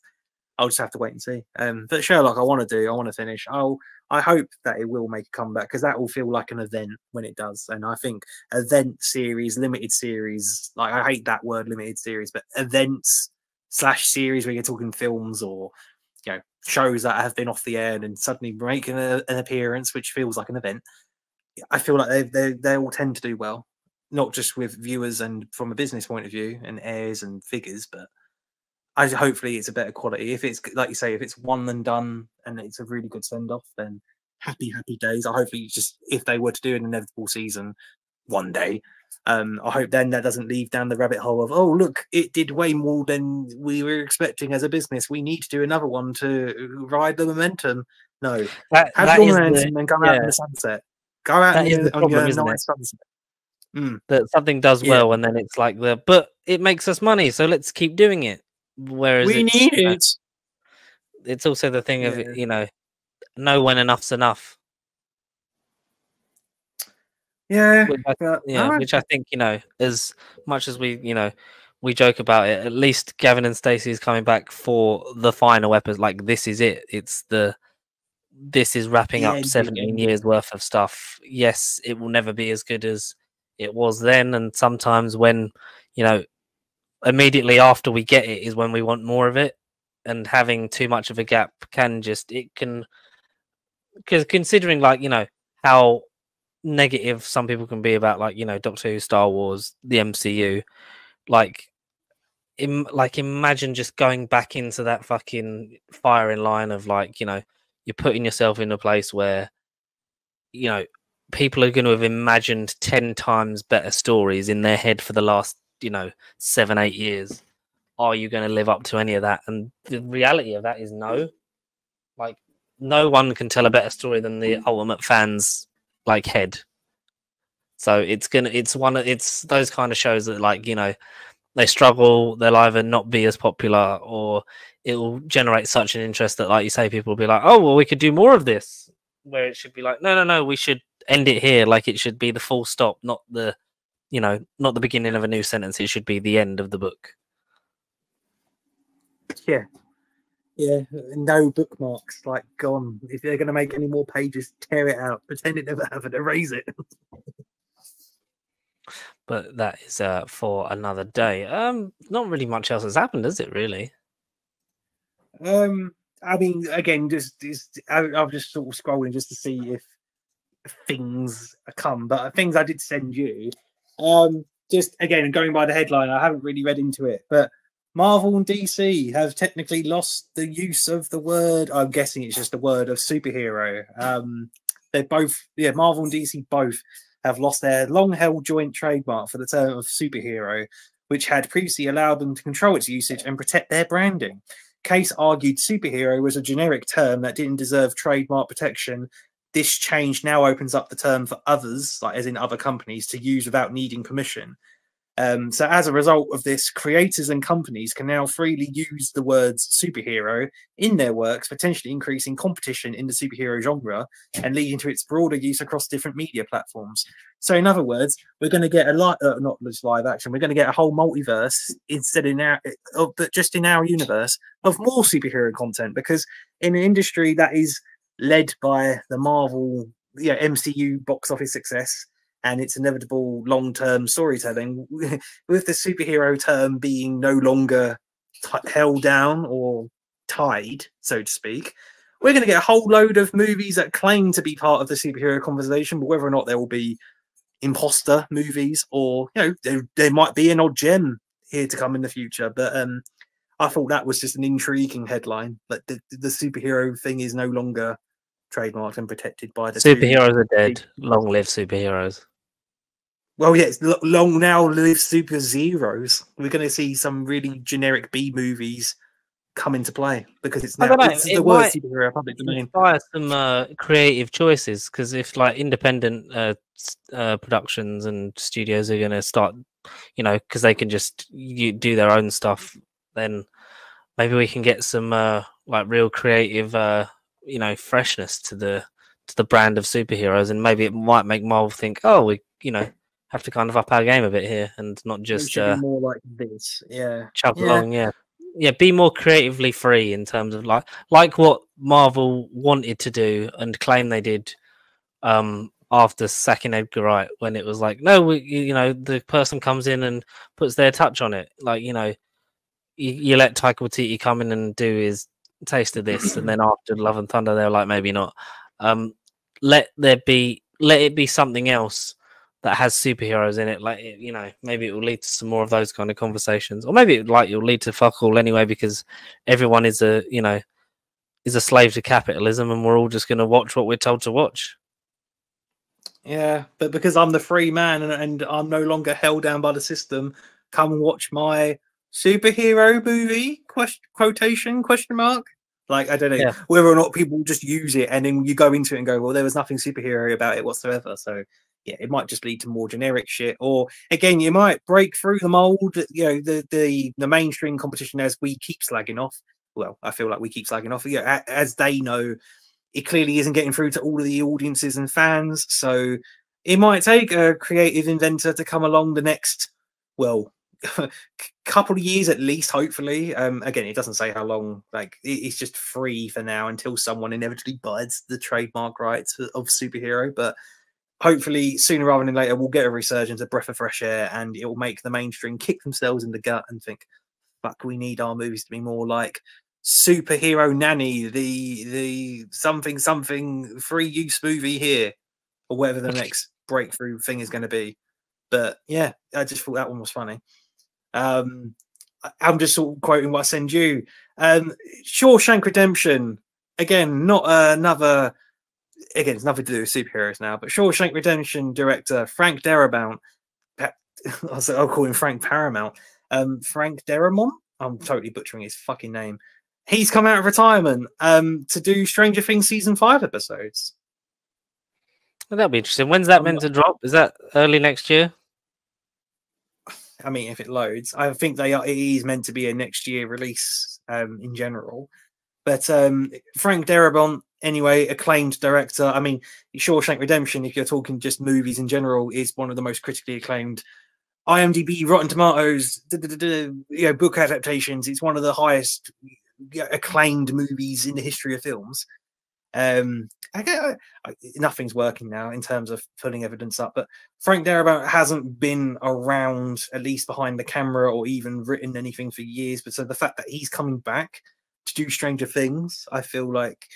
I'll just have to wait and see. Um, but Sherlock, I want to do. I want to finish. I'll. I hope that it will make a comeback because that will feel like an event when it does. And I think event series, limited series, like I hate that word limited series, but events slash series where you're talking films or you know shows that have been off the air and suddenly making a, an appearance, which feels like an event. I feel like they they they all tend to do well, not just with viewers and from a business point of view and airs and figures, but I hopefully it's a better quality. If it's like you say, if it's one and done and it's a really good send off, then happy happy days. I hopefully just if they were to do an inevitable season one day, um, I hope then that doesn't leave down the rabbit hole of oh look, it did way more than we were expecting as a business. We need to do another one to ride the momentum. No, That, have that your momentum the, and come out in the sunset. Go out That in your, the on your problem, isn't it? nice sunset. Mm. that something does Yeah. well, and then it's like the but it makes us money, so let's keep doing it. Whereas We it's, need you know, it. it's also the thing Yeah. of you know know when enough's enough. Yeah, Which I, but yeah, which I think you know, as much as we you know we joke about it, at least Gavin and Stacey is coming back for the final episode. Like this is it. It's the this is wrapping The up end, 17 end. years worth of stuff. Yes, it will never be as good as it was then, and sometimes when you know immediately after we get it is when we want more of it, and having too much of a gap can just it can because considering like you know how negative some people can be about like you know Doctor Who, Star Wars, the MCU, like. Im- like imagine just going back into that fucking firing line of like you know you're putting yourself in a place where you know people are going to have imagined 10 times better stories in their head for the last you know seven eight years are you going to live up to any of that? And the reality of that is no. Like no one can tell a better story than the mm. ultimate fans like head. So it's gonna it's one of it's those kind of shows that like you know they struggle they'll either not be as popular or it will generate such an interest that like you say people will be like oh well we could do more of this. Where it should be like no no no we should end it here like it should be the full stop not the you know not the beginning of a new sentence it should be the end of the book Yeah. Yeah. No bookmarks. Like gone. If they're gonna make any more pages, tear it out. Pretend it never happened. Erase it. but that is uh for another day um not really much else has happened is it really Um I mean again just, just I, I'm just sort of scrolling just to see if things come, but things I did send you. Um just again going by the headline, I haven't really read into it, but Marvel and DC have technically lost the use of the word. I'm guessing it's just the word of superhero. Um, they both, yeah, Marvel and DC both have lost their long-held joint trademark for the term of superhero, which had previously allowed them to control its usage and protect their branding. Case argued superhero was a generic term that didn't deserve trademark protection. This change now opens up the term for others, like as in other companies, to use without needing permission. Um, so as a result of this, creators and companies can now freely use the words superhero in their works, potentially increasing competition in the superhero genre and leading to its broader use across different media platforms. So, in other words, we're going to get a lot, uh, not just live action, we're going to get a whole multiverse instead in our, of, but just in our universe of more superhero content because in an industry that is led by the Marvel, yeah, MCU box office success and its inevitable long-term storytelling with the superhero term being no longer t- held down or tied so to speak. We're going to get a whole load of movies that claim to be part of the superhero conversation but whether or not there will be imposter movies or you know there, there might be an odd gem here to come in the future but um i thought that was just an intriguing headline but the, the superhero thing is no longer trademarked and protected by the superheroes are dead long live superheroes well, yeah, long now live super zeros. We're going to see some really generic B movies come into play because it's now it's it the word superhero public domain. Inspire some uh, creative choices because if like independent uh, uh, productions and studios are going to start, you know, because they can just you, do their own stuff, then maybe we can get some uh, like real creative, uh, you know, freshness to the to the brand of superheroes, and maybe it might make Marvel think, oh, we, you know have to kind of up our game a bit here and not just uh, more like this. Yeah, chug yeah. along. Yeah, yeah. Be more creatively free in terms of like like what Marvel wanted to do and claim they did. Um, after sacking Edgar Wright, when it was like, no, we, you know, the person comes in and puts their touch on it. Like, you know, you, you let Taika Waititi come in and do his taste of this, and then after Love and Thunder, they're like, maybe not. Um, let there be, let it be something else that has superheroes in it, like you know, maybe it will lead to some more of those kind of conversations, or maybe it, like it'll lead to fuck all anyway, because everyone is a you know is a slave to capitalism, and we're all just going to watch what we're told to watch. Yeah, but because I'm the free man and, and I'm no longer held down by the system, come and watch my superhero movie? Question quotation question mark. Like I don't know yeah. whether or not people just use it, and then you go into it and go, "Well, there was nothing superhero about it whatsoever." So yeah, it might just lead to more generic shit. Or again, you might break through the mold, you know, the the the mainstream competition as we keep slagging off. Well, I feel like we keep slagging off. Yeah, as they know, it clearly isn't getting through to all of the audiences and fans. So it might take a creative inventor to come along the next, well, couple of years at least, hopefully. Um, again, it doesn't say how long. Like it's just free for now until someone inevitably buys the trademark rights of superhero. But hopefully sooner rather than later we'll get a resurgence, a breath of fresh air, and it will make the mainstream kick themselves in the gut and think, "Fuck, we need our movies to be more like superhero nanny, the the something something free use movie here, or whatever the next breakthrough thing is going to be." But yeah, I just thought that one was funny. Um, I'm just sort of quoting what I send you. Um, Shawshank Redemption again, not another again, it's nothing to do with superheroes now, but Shawshank Redemption director Frank Darabont, I'll call him Frank Paramount, um, Frank Darabont. I'm totally butchering his fucking name. He's come out of retirement um, to do Stranger Things season five episodes. Well, that'll be interesting. When's that meant to drop? Is that early next year? I mean, if it loads, I think they are. It is meant to be a next year release um, in general. But um, Frank Darabont anyway, acclaimed director. I mean, Shawshank Redemption, if you're talking just movies in general, is one of the most critically acclaimed. IMDb, Rotten Tomatoes, you know, book adaptations. It's one of the highest acclaimed movies in the history of films. Um, I get, I, nothing's working now in terms of pulling evidence up, but Frank Darabont hasn't been around, at least behind the camera, or even written anything for years. But so the fact that he's coming back to do Stranger Things, I feel like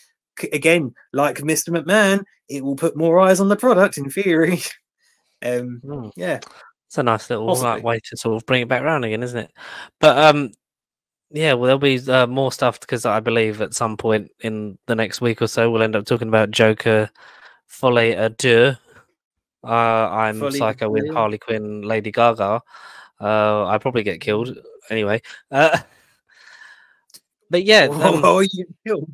again, like Mr. McMahon, it will put more eyes on the product in theory. um, mm. yeah, it's a nice little like, way to sort of bring it back around again, isn't it? But um, yeah, well, there'll be uh, more stuff because I believe at some point in the next week or so we'll end up talking about Joker, Folie à Deux. Uh, I'm Folie Psycho with Harley Quinn, Lady Gaga. Uh, I probably get killed anyway. Uh, but yeah, um, oh, you killed.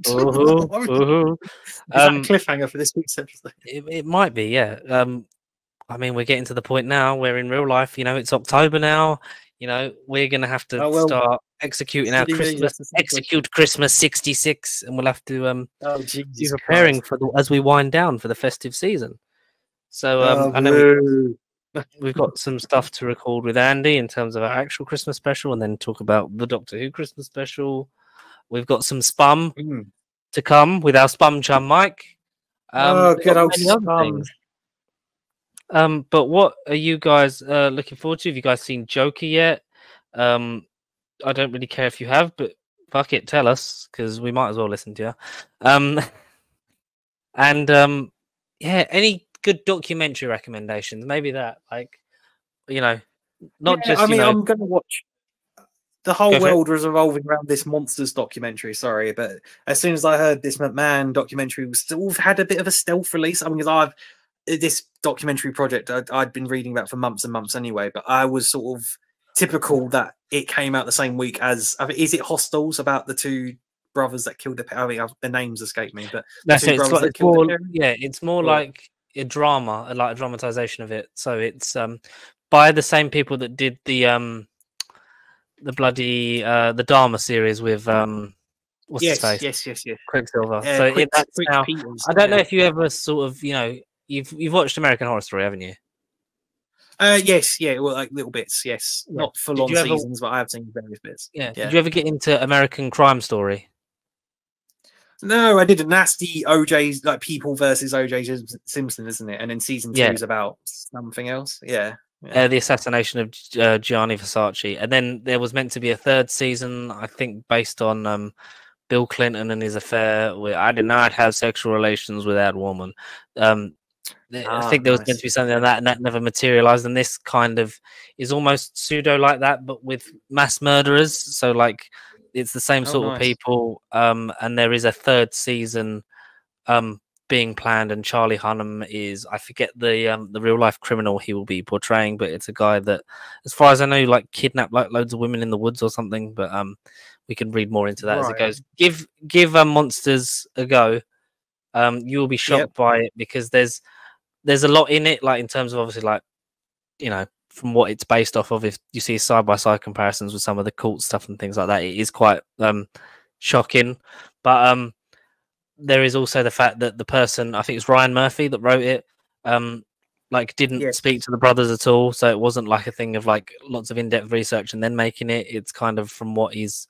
Um, cliffhanger for this week's episode? It, it, might be, yeah. Um, I mean, we're getting to the point now where in real life, you know, it's October now. You know, we're gonna have to Oh, well, start executing our Christmas, execute Christmas '66, and we'll have to um Oh be preparing for the as we wind down for the festive season. So Oh, um, I know we- we've got some stuff to record with Andy in terms of our actual Christmas special, and then talk about the Doctor Who Christmas special. We've got some spum Mm. to come with our spum chum Mike. oh, we've good old Spum. things. Um, but what are you guys uh, looking forward to? Have you guys seen Joker yet? Um, I don't really care if you have, but fuck it, tell us because we might as well listen to you. Um, and um, yeah, any good documentary recommendations? Maybe that, like, you know, not Yeah, just I mean, know, I'm going to watch. The whole it. world was revolving around this monsters documentary. Sorry, but as soon as I heard this McMahon documentary was still had a bit of a stealth release. I mean, 'cause I've this documentary project I'd, I'd been reading about for months and months anyway, but I was sort of typical that it came out the same week as. I mean, is it Monsters about the two brothers that killed the? I mean, the names escape me, but that's it. It's, like, it's more, yeah, it's more Or- like a drama, uh, like a dramatization of it. So it's um by the same people that did the um the bloody uh the Dahmer series with um what's yes, his face yes, yes, yes. Quicksilver. Uh, so Quick- it, that's Quick now. Peters, I don't know if you ever sort of you know you've you've watched American Horror Story, haven't you? Uh, yes, yeah, well, like little bits, yes, Yeah. not full Did on ever- seasons, but I have seen various bits. Yeah. Yeah. Did you ever get into American Crime Story? No, I did a nasty OJ's like people versus OJ Simpson, isn't it? And then season two Yeah. is about something else. Yeah, yeah. Uh, the assassination of uh, Gianni Versace, and then there was meant to be a third season, I think, based on um, Bill Clinton and his affair. With I did not have sexual relations with that woman. Um, I Ah, think there was nice. to be something like that, and that never materialized. And this kind of is almost pseudo like that, but with mass murderers. So like, it's the same Oh, sort of people. Um, and there is a third season. Um, being planned and Charlie Hunnam is I forget the um the real life criminal he will be portraying, but it's a guy that as far as I know like kidnapped like loads of women in the woods or something, but um we can read more into that as it goes. Give give um, monsters a go. Um you will be shocked by it because there's there's a lot in it, like in terms of obviously like you know, from what it's based off of, if you see side by side comparisons with some of the cult stuff and things like that, it is quite um shocking. But um there is also the fact that the person I think it's Ryan Murphy that wrote it, um, like didn't Yes. speak to the brothers at all. So it wasn't like a thing of like lots of in-depth research and then making it. It's kind of from what he's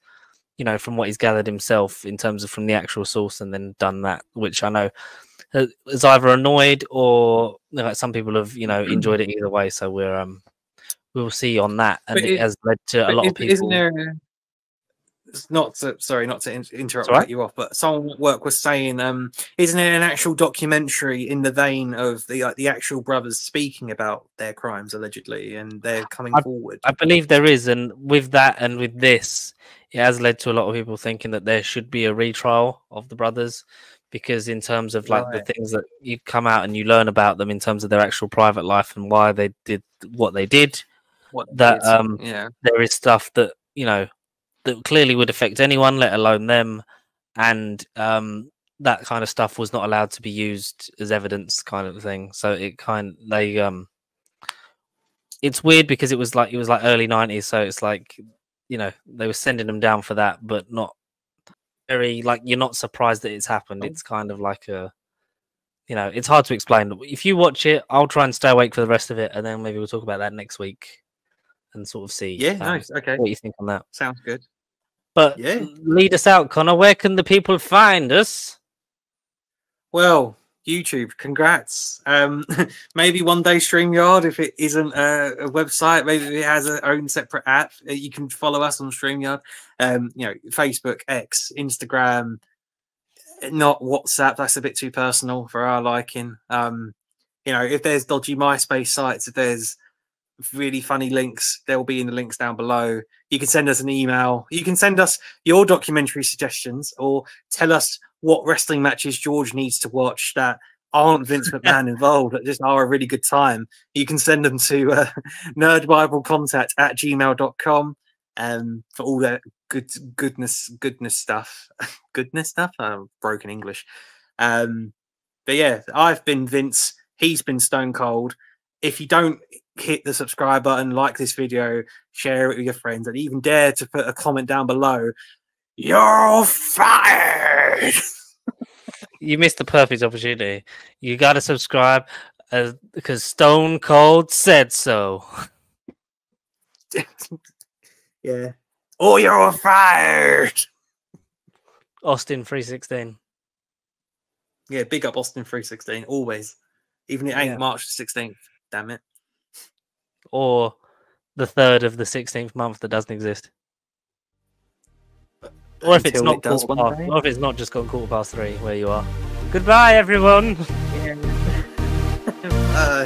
you know, from what he's gathered himself in terms of from the actual source and then done that, which I know uh, is either annoyed or you know, some people have, you know, enjoyed it either way. So we're um we'll see on that. And it it- has led to a lot of people Isn't there? it's Not to sorry, not to interrupt, right. you off, but someone at work was saying, um, isn't it an actual documentary in the vein of the like the actual brothers speaking about their crimes allegedly, and they're coming forward? I believe there is, and with that and with this, it has led to a lot of people thinking that there should be a retrial of the brothers, because in terms of like Right. the things that you come out and you learn about them in terms of their actual private life and why they did what they did, what that, um, yeah, there is stuff that you know that clearly would affect anyone, let alone them, and um, that kind of stuff was not allowed to be used as evidence, kind of thing. So it kind they um, it's weird because it was like it was like early nineties, so it's like you know they were sending them down for that, but not very like you're not surprised that it's happened. Oh. It's kind of like a you know it's hard to explain. If you watch it, I'll try and stay awake for the rest of it, and then maybe we'll talk about that next week and sort of see yeah, um, nice, okay, what you think on that. sounds good. But Yeah. lead us out, Connor. Where can the people find us? Well, YouTube, congrats. Um, maybe one day StreamYard, if it isn't a, a website, maybe it has its own separate app. You can follow us on StreamYard. Um, you know, Facebook, X, Instagram, not WhatsApp. That's a bit too personal for our liking. Um, you know, if there's dodgy MySpace sites, if there's really funny links, they'll be in the links down below. You can send us an email. You can send us your documentary suggestions or tell us what wrestling matches George needs to watch that aren't Vince McMahon involved that just are a really good time. You can send them to uh, nerdbiblecontact at gmail.com um, for all that good goodness goodness stuff. goodness stuff? Oh, broken English. Um, but yeah, I've been Vince. He's been Stone Cold. if you don't hit the subscribe button, like this video, share it with your friends, and even dare to put a comment down below, you're fired. You missed the perfect opportunity. You got to subscribe uh, because Stone Cold said so. yeah. Oh, you're fired. Austin 316. Yeah, big up Austin 316, always. Even it ain't Yeah. March 16th. Damn it. Or the third of the 16th month that doesn't exist. Or if it's not it does quarter one past, day. or if it's not just gone quarter past three where you are. Goodbye, everyone. Uh,